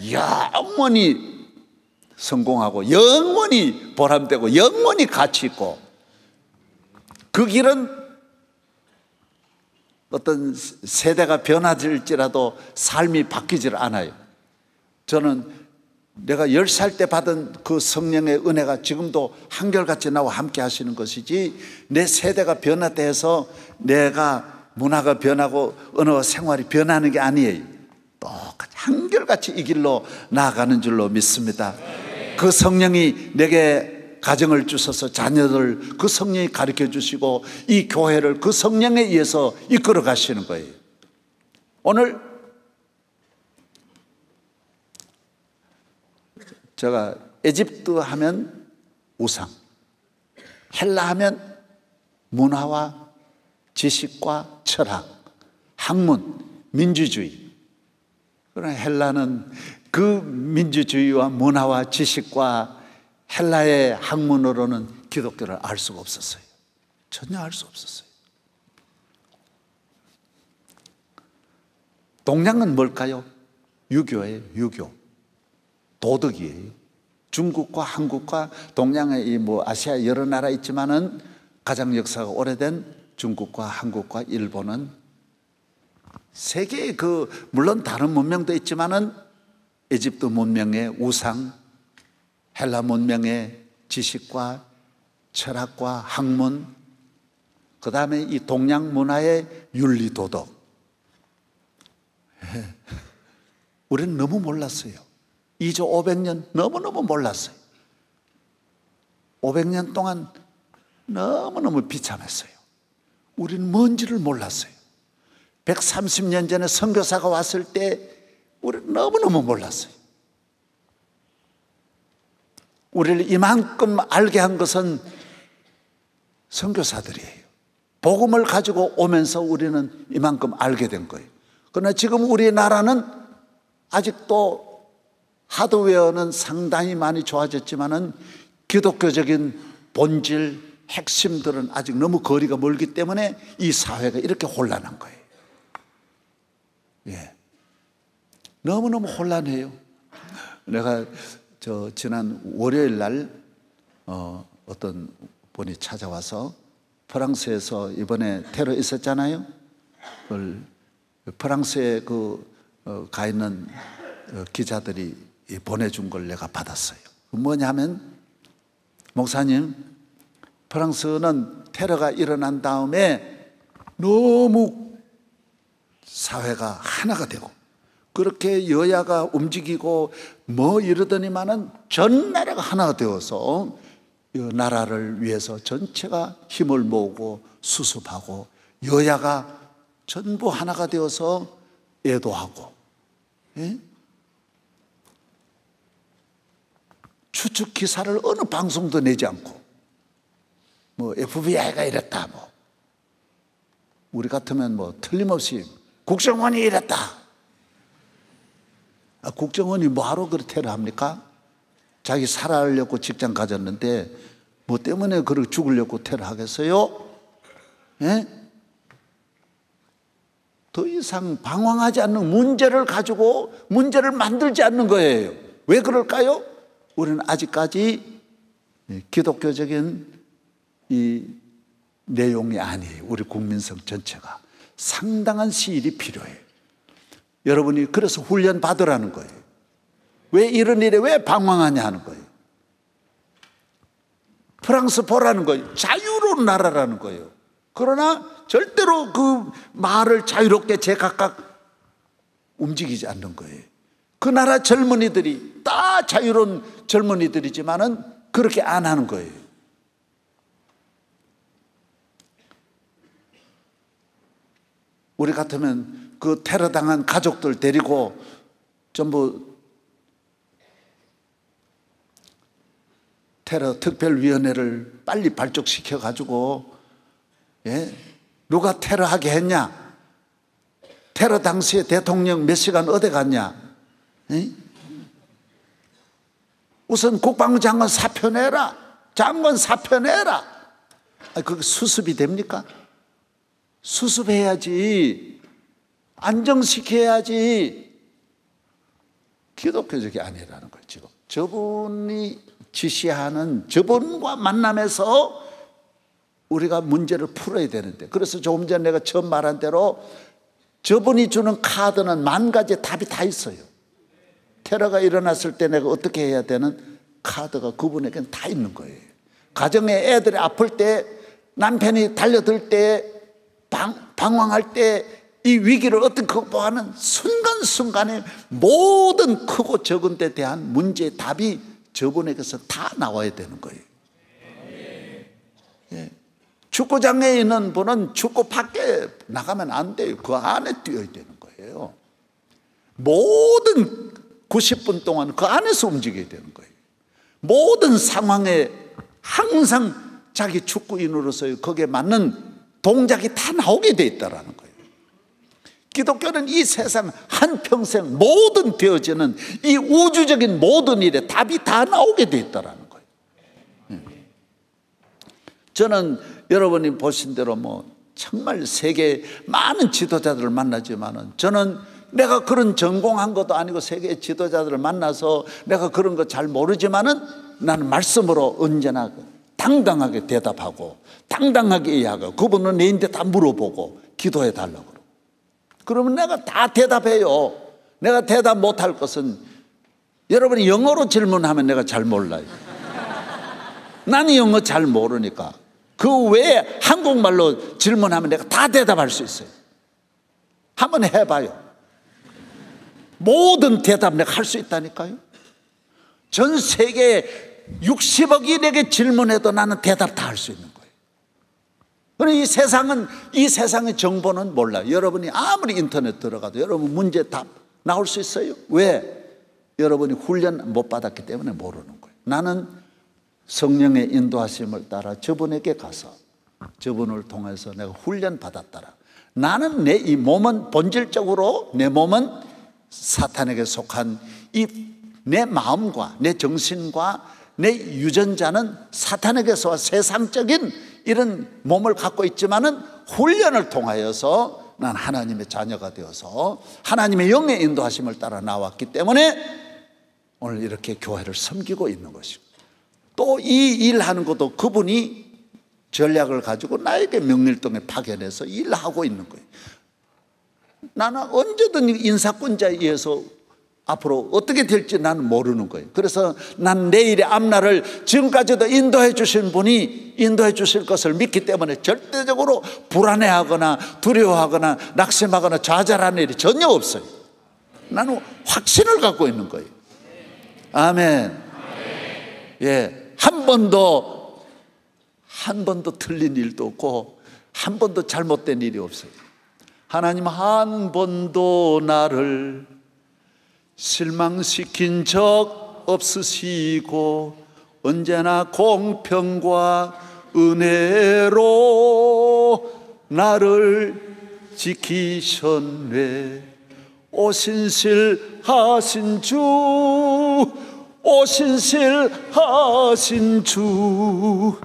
영원히 성공하고 영원히 보람되고 영원히 가치 있고 그 길은 어떤 세대가 변화될지라도 삶이 바뀌질 않아요. 저는 내가 10살 때 받은 그 성령의 은혜가 지금도 한결같이 나와 함께 하시는 것이지 내 세대가 변화돼서 내가 문화가 변하고 언어와 생활이 변하는 게 아니에요. 똑같이 한결같이 이 길로 나아가는 줄로 믿습니다. 그 성령이 내게 가정을 주셔서 자녀들 그 성령이 가르쳐 주시고 이 교회를 그 성령에 의해서 이끌어 가시는 거예요. 오늘 제가 에집트 하면 우상, 헬라 하면 문화와 지식과 철학, 학문, 민주주의. 그러나 헬라는 그 민주주의와 문화와 지식과 헬라의 학문으로는 기독교를 알 수가 없었어요. 전혀 알 수 없었어요. 동양은 뭘까요? 유교예요, 유교. 도덕이에요. 중국과 한국과 동양의 이 뭐 아시아 여러 나라 있지만은 가장 역사가 오래된 중국과 한국과 일본은 세계의 그 물론 다른 문명도 있지만은 에집트 문명의 우상, 헬라 문명의 지식과 철학과 학문, 그 다음에 이 동양 문화의 윤리 도덕. 우리는 너무 몰랐어요. 2조 500년 너무너무 몰랐어요. 500년 동안 너무너무 비참했어요. 우리는 뭔지를 몰랐어요. 130년 전에 선교사가 왔을 때 우리는 너무너무 몰랐어요. 우리를 이만큼 알게 한 것은 선교사들이에요. 복음을 가지고 오면서 우리는 이만큼 알게 된 거예요. 그러나 지금 우리나라는 아직도 하드웨어는 상당히 많이 좋아졌지만은 기독교적인 본질, 핵심들은 아직 너무 거리가 멀기 때문에 이 사회가 이렇게 혼란한 거예요. 예. 너무너무 혼란해요. 내가 저 지난 월요일 날 어, 어떤 분이 찾아와서 프랑스에서 이번에 테러 있었잖아요. 그걸 프랑스에 그, 어, 가 있는 어, 기자들이 보내준 걸 내가 받았어요. 뭐냐면, 목사님, 프랑스는 테러가 일어난 다음에 너무 사회가 하나가 되고, 그렇게 여야가 움직이고 뭐 이러더니만은 전 나라가 하나가 되어서 이 나라를 위해서 전체가 힘을 모으고 수습하고 여야가 전부 하나가 되어서 애도하고 예? 추측 기사를 어느 방송도 내지 않고 뭐 FBI가 이랬다 뭐 우리 같으면 뭐 틀림없이 국정원이 이랬다 아, 국정원이 뭐하러 그렇게 테러합니까? 자기 살아려고 직장 가졌는데 뭐 때문에 그렇게 죽으려고 테러 하겠어요? 예? 더 이상 방황하지 않는 문제를 가지고 문제를 만들지 않는 거예요. 왜 그럴까요? 우리는 아직까지 기독교적인 이 내용이 아니에요. 우리 국민성 전체가. 상당한 시일이 필요해요. 여러분이 그래서 훈련 받으라는 거예요. 왜 이런 일에 왜 방황하냐 하는 거예요. 프랑스 보라는 거예요. 자유로운 나라라는 거예요. 그러나 절대로 그 말을 자유롭게 제각각 움직이지 않는 거예요. 그 나라 젊은이들이 다 자유로운 젊은이들이지만은 그렇게 안 하는 거예요. 우리 같으면 그 테러 당한 가족들 데리고 전부 테러 특별위원회를 빨리 발족시켜 가지고 예? 누가 테러하게 했냐? 테러 당시에 대통령 몇 시간 어디 갔냐? 예? 우선 국방장관 사표 내라. 장관 사표 내라. 아, 그게 수습이 됩니까? 수습해야지. 안정시켜야지. 기독교적이 아니라는 거예요, 지금. 저분이 지시하는 저분과 만남에서 우리가 문제를 풀어야 되는데. 그래서 조금 전에 내가 처음 말한 대로 저분이 주는 카드는 만 가지 답이 다 있어요. 테러가 일어났을 때 내가 어떻게 해야 되는 카드가 그분에게는 다 있는 거예요. 가정에 애들이 아플 때 남편이 달려들 때 방, 방황할 때 이 위기를 어떻게 극복하는 순간순간에 모든 크고 적은 데 대한 문제의 답이 저분에게서 다 나와야 되는 거예요. 예. 축구장에 있는 분은 축구 밖에 나가면 안 돼요. 그 안에 뛰어야 되는 거예요. 모든 90분 동안 그 안에서 움직여야 되는 거예요. 모든 상황에 항상 자기 축구인으로서 거기에 맞는 동작이 다 나오게 돼 있다라는 거예요. 기독교는 이 세상 한평생 모든 되어지는 이 우주적인 모든 일에 답이 다 나오게 돼 있다라는 거예요. 예. 저는 여러분이 보신 대로 뭐 정말 세계 많은 지도자들을 만나지만은 저는 내가 그런 전공한 것도 아니고 세계 지도자들을 만나서 내가 그런 거 잘 모르지만은 나는 말씀으로 언제나 당당하게 대답하고 당당하게 이해하고 그분은 내인데 다 물어보고 기도해 달라고 그러고 그러면 내가 다 대답해요. 내가 대답 못할 것은 여러분이 영어로 질문하면 내가 잘 몰라요. 나는 영어 잘 모르니까 그 외에 한국말로 질문하면 내가 다 대답할 수 있어요. 한번 해봐요. 모든 대답 내가 할 수 있다니까요. 전 세계 60억인에게 질문해도 나는 대답 다 할 수 있는 거예요. 그러이 세상은, 이 세상의 정보는 몰라요. 여러분이 아무리 인터넷 들어가도 여러분 문제 답 나올 수 있어요. 왜? 여러분이 훈련 못 받았기 때문에 모르는 거예요. 나는 성령의 인도하심을 따라 저분에게 가서 저분을 통해서 내가 훈련 받았더라. 나는 내 이 몸은 본질적으로 내 몸은 사탄에게 속한 이 내 마음과 내 정신과 내 유전자는 사탄에게서 세상적인 이런 몸을 갖고 있지만은 훈련을 통하여서 난 하나님의 자녀가 되어서 하나님의 영의 인도하심을 따라 나왔기 때문에 오늘 이렇게 교회를 섬기고 있는 것이고 또 이 일하는 것도 그분이 전략을 가지고 나에게 명일동에 파견해서 일하고 있는 거예요. 나는 언제든 인사권자에 의해서 앞으로 어떻게 될지 나는 모르는 거예요. 그래서 난 내일의 앞날을 지금까지도 인도해 주신 분이 인도해 주실 것을 믿기 때문에 절대적으로 불안해하거나 두려워하거나 낙심하거나 좌절하는 일이 전혀 없어요. 나는 확신을 갖고 있는 거예요. 아멘. 예. 한 번도, 한 번도 틀린 일도 없고, 한 번도 잘못된 일이 없어요. 하나님 한 번도 나를 실망시킨 적 없으시고 언제나 공평과 은혜로 나를 지키셨네. 오신실 하신 주 오신실 하신 주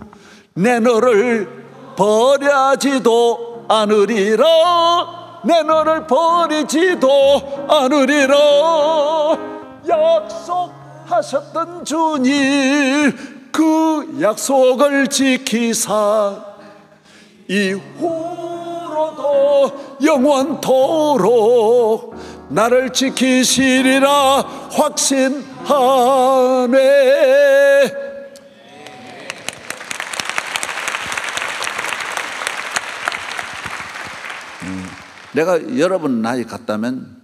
내 너를 버려지도 않으리라 내 너를 버리지도 않으리라. 약속하셨던 주님 그 약속을 지키사 이후로도 영원토록 나를 지키시리라 확신하네 내가 여러분 나이 같다면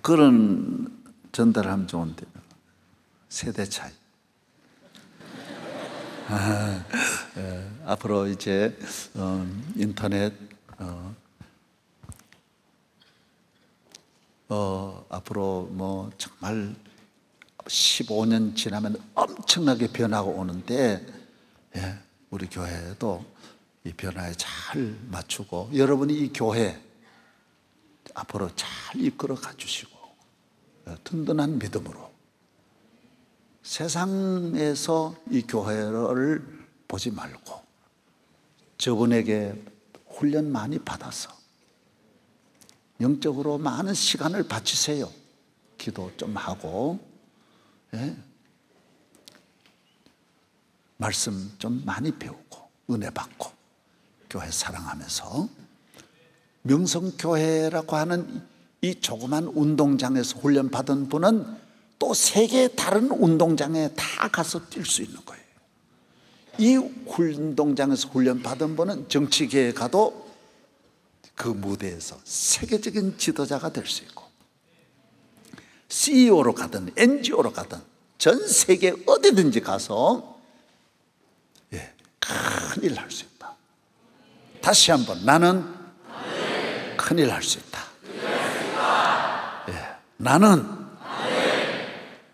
그런 전달하면 좋은데 세대 차이. 아, 예, 앞으로 이제 어, 인터넷 어, 어, 앞으로 뭐 정말 15년 지나면 엄청나게 변화가 오는데 예, 우리 교회도 이 변화에 잘 맞추고 여러분이 이 교회 앞으로 잘 이끌어 가주시고 예, 든든한 믿음으로 세상에서 이 교회를 보지 말고 저분에게 훈련 많이 받아서 영적으로 많은 시간을 바치세요. 기도 좀 하고 예? 말씀 좀 많이 배우고 은혜 받고 교회 사랑하면서 명성교회라고 하는 이 조그만 운동장에서 훈련 받은 분은 또 세계 다른 운동장에 다 가서 뛸 수 있는 거예요. 이 운동장에서 훈련 받은 분은 정치계에 가도 그 무대에서 세계적인 지도자가 될 수 있고 CEO로 가든 NGO로 가든 전 세계 어디든지 가서 예, 큰일 할 수 있다. 다시 한번 나는 큰일 할 수 있다. 예, 나는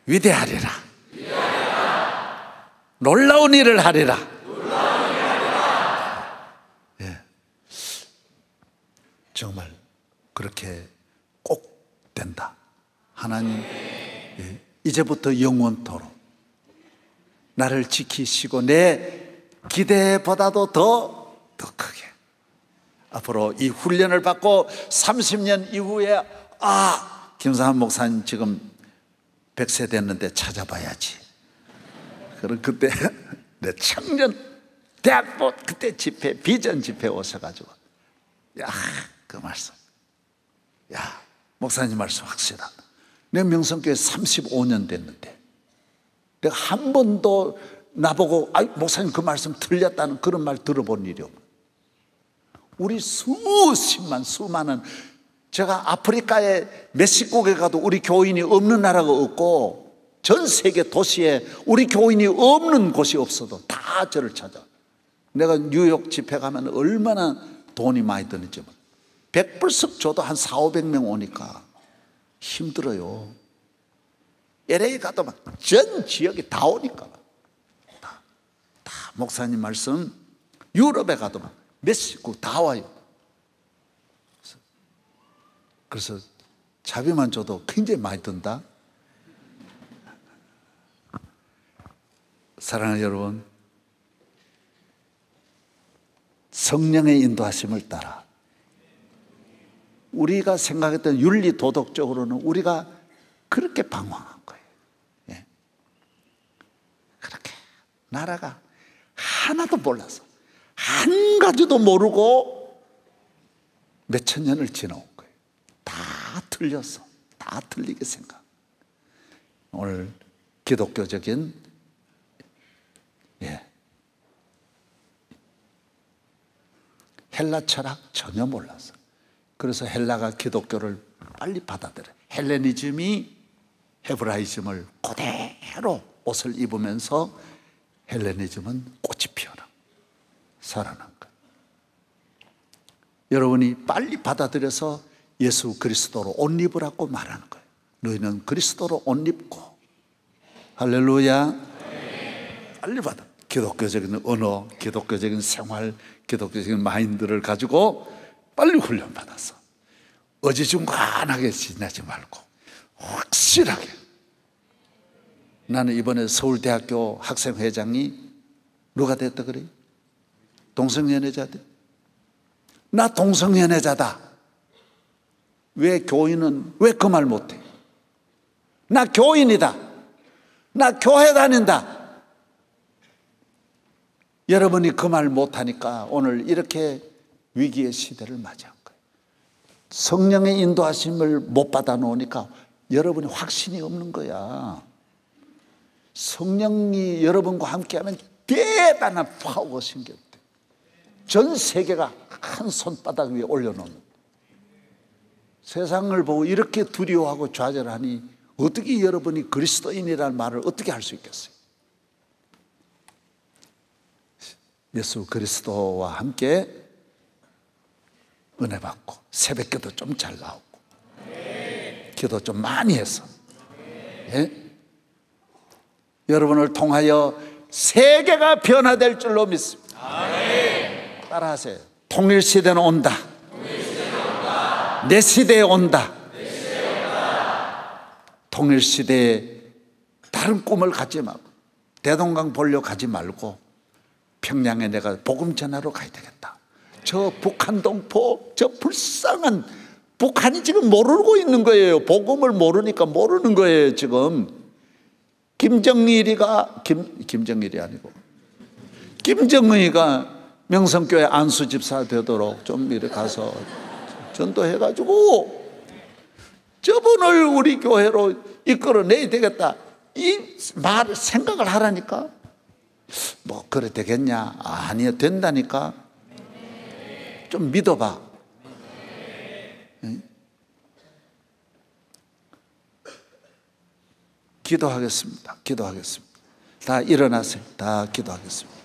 위대하리라. 놀라운 일을 하리라. 예. 정말 그렇게 꼭 된다. 하나님, 예. 이제부터 영원토록 나를 지키시고 내 기대보다도 더, 더 크게. 앞으로 이 훈련을 받고 30년 이후에 아, 김상한 목사님 지금 100세 됐는데 찾아봐야지. 그럼 그때 내 청년 대학부 그때 집회 비전 집회 오셔가지고 야 그 말씀 야 목사님 말씀 확실하다 내 명성교회 35년 됐는데 내가 한 번도 나보고 아 목사님 그 말씀 틀렸다는 그런 말 들어본 일이 없어 우리 수십만 수많은 제가 아프리카의 멕시코에 가도 우리 교인이 없는 나라가 없고 전 세계 도시에 우리 교인이 없는 곳이 없어도 다 저를 찾아. 내가 뉴욕 집회 가면 얼마나 돈이 많이 드는지. 100불씩 줘도 한 4, 500명 오니까 힘들어요. LA 가도 막 전 지역이 다 오니까. 다, 다 목사님 말씀 유럽에 가도 막 멕시코 다 와요. 그래서 자비만 줘도 굉장히 많이 든다. 사랑하는 여러분, 성령의 인도하심을 따라 우리가 생각했던 윤리 도덕적으로는 우리가 그렇게 방황한 거예요. 예. 그렇게 나라가 하나도 몰라서 한 가지도 모르고 몇 천 년을 지나온 거예요. 다 틀렸어. 다 틀리게 생각. 오늘 기독교적인 예. 헬라 철학 전혀 몰랐어. 그래서 헬라가 기독교를 빨리 받아들여. 헬레니즘이 헤브라이즘을 그대로 옷을 입으면서 헬레니즘은 꽃이 피어나 살아난 거. 여러분이 빨리 받아들여서 예수 그리스도로 옷 입으라고 말하는 거예요. 너희는 그리스도로 옷 입고 할렐루야. 빨리 받아. 기독교적인 언어, 기독교적인 생활, 기독교적인 마인드를 가지고 빨리 훈련 받아서 어지중간하게 지나지 말고 확실하게. 나는 이번에 서울대학교 학생회장이 누가 됐다 그래요? 동성연애자 돼? 나 동성연애자다. 왜 교인은 왜 그 말 못해? 나 교인이다. 나 교회 다닌다. 여러분이 그 말 못하니까 오늘 이렇게 위기의 시대를 맞이한 거예요. 성령의 인도하심을 못 받아 놓으니까 여러분이 확신이 없는 거야. 성령이 여러분과 함께하면 대단한 파워가 생겼대. 전 세계가 한 손바닥 위에 올려놓는. 세상을 보고 이렇게 두려워하고 좌절하니 어떻게 여러분이 그리스도인이라는 말을 어떻게 할 수 있겠어요? 예수 그리스도와 함께 은혜 받고 새벽 기도 좀 잘 나오고 기도 좀 많이 해서 예? 여러분을 통하여 세계가 변화될 줄로 믿습니다. 따라하세요. 통일 시대는 온다. 내 시대에 온다. 통일 시대에 다른 꿈을 갖지 말고 대동강 보려 가지 말고 평양에 내가 복음 전하러 가야 되겠다. 저 북한 동포, 저 불쌍한 북한이 지금 모르고 있는 거예요. 복음을 모르니까 모르는 거예요, 지금. 김정일이가, 김, 김정일이 아니고, 김정은이가 명성교회 안수 집사 되도록 좀 이렇게 가서 전도해가지고 저분을 우리 교회로 이끌어내야 되겠다. 이 말, 생각을 하라니까. 뭐, 그래 되겠냐? 아니요, 된다니까. 좀 믿어봐. 응? 기도하겠습니다. 기도하겠습니다. 다 일어나세요. 다 기도하겠습니다.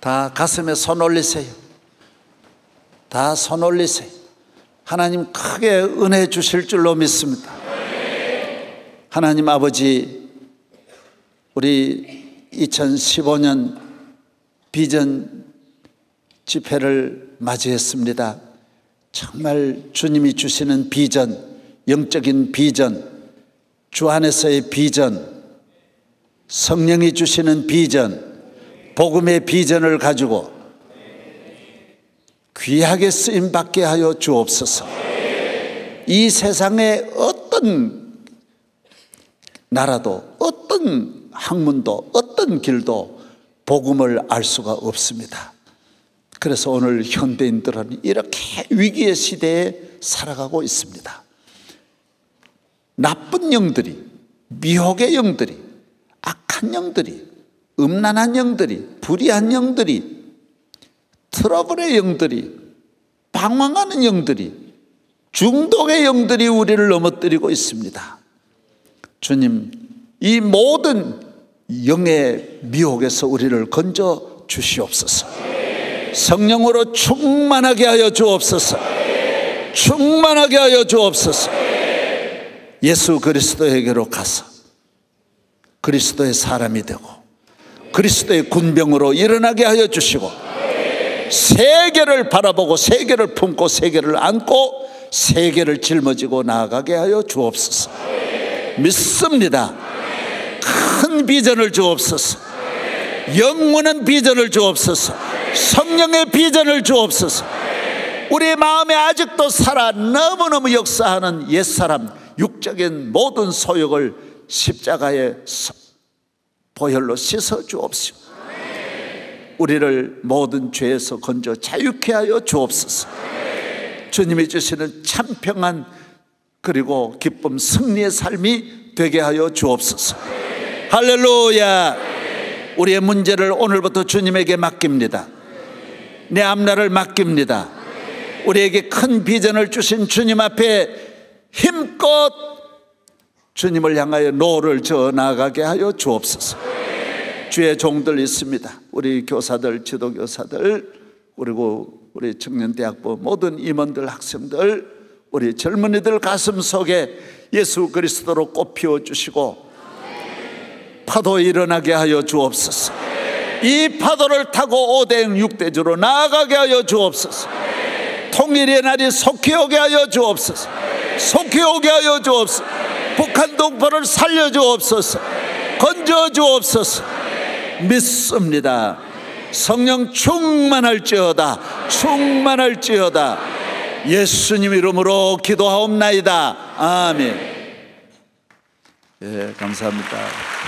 다 가슴에 손 올리세요. 다 손 올리세요. 하나님 크게 은혜 주실 줄로 믿습니다. 하나님 아버지, 우리 2015년 비전 집회를 맞이했습니다. 정말 주님이 주시는 비전, 영적인 비전, 주 안에서의 비전, 성령이 주시는 비전, 복음의 비전을 가지고 귀하게 쓰임 받게 하여 주옵소서. 이 세상에 어떤 나라도 어떤 학문도 어떤 길도 복음을 알 수가 없습니다. 그래서 오늘 현대인들은 이렇게 위기의 시대에 살아가고 있습니다. 나쁜 영들이, 미혹의 영들이, 악한 영들이, 음란한 영들이, 불의한 영들이, 트러블의 영들이, 방황하는 영들이, 중독의 영들이 우리를 넘어뜨리고 있습니다. 주님, 이 모든 영의 미혹에서 우리를 건져 주시옵소서. 성령으로 충만하게 하여 주옵소서. 충만하게 하여 주옵소서. 예수 그리스도에게로 가서 그리스도의 사람이 되고 그리스도의 군병으로 일어나게 하여 주시고 세계를 바라보고 세계를 품고 세계를 안고 세계를 짊어지고 나아가게 하여 주옵소서. 믿습니다. 큰 비전을 주옵소서. 영원한 비전을 주옵소서. 성령의 비전을 주옵소서. 우리 마음에 아직도 살아 너무너무 역사하는 옛사람, 육적인 모든 소욕을 십자가에 보혈로 씻어 주옵시고 우리를 모든 죄에서 건져 자유케 하여 주옵소서. 주님이 주시는 참 평안 그리고 기쁨 승리의 삶이 되게 하여 주옵소서. 할렐루야. 우리의 문제를 오늘부터 주님에게 맡깁니다. 내 앞날을 맡깁니다. 우리에게 큰 비전을 주신 주님 앞에 힘껏 주님을 향하여 노를 저 나가게 하여 주옵소서. 주의 종들 있습니다. 우리 교사들, 지도교사들, 그리고 우리 청년대학부 모든 임원들, 학생들, 우리 젊은이들 가슴 속에 예수 그리스도로 꽃 피워 주시고 파도 일어나게 하여 주옵소서. 이 파도를 타고 오대행 육대주로 나아가게 하여 주옵소서. 통일의 날이 속히 오게 하여 주옵소서. 속히 오게 하여 주옵소서. 북한 동포를 살려 주옵소서. 건져 주옵소서. 믿습니다. 성령 충만할지어다. 충만할지어다. 예수님 이름으로 기도하옵나이다. 아멘. 예, 감사합니다.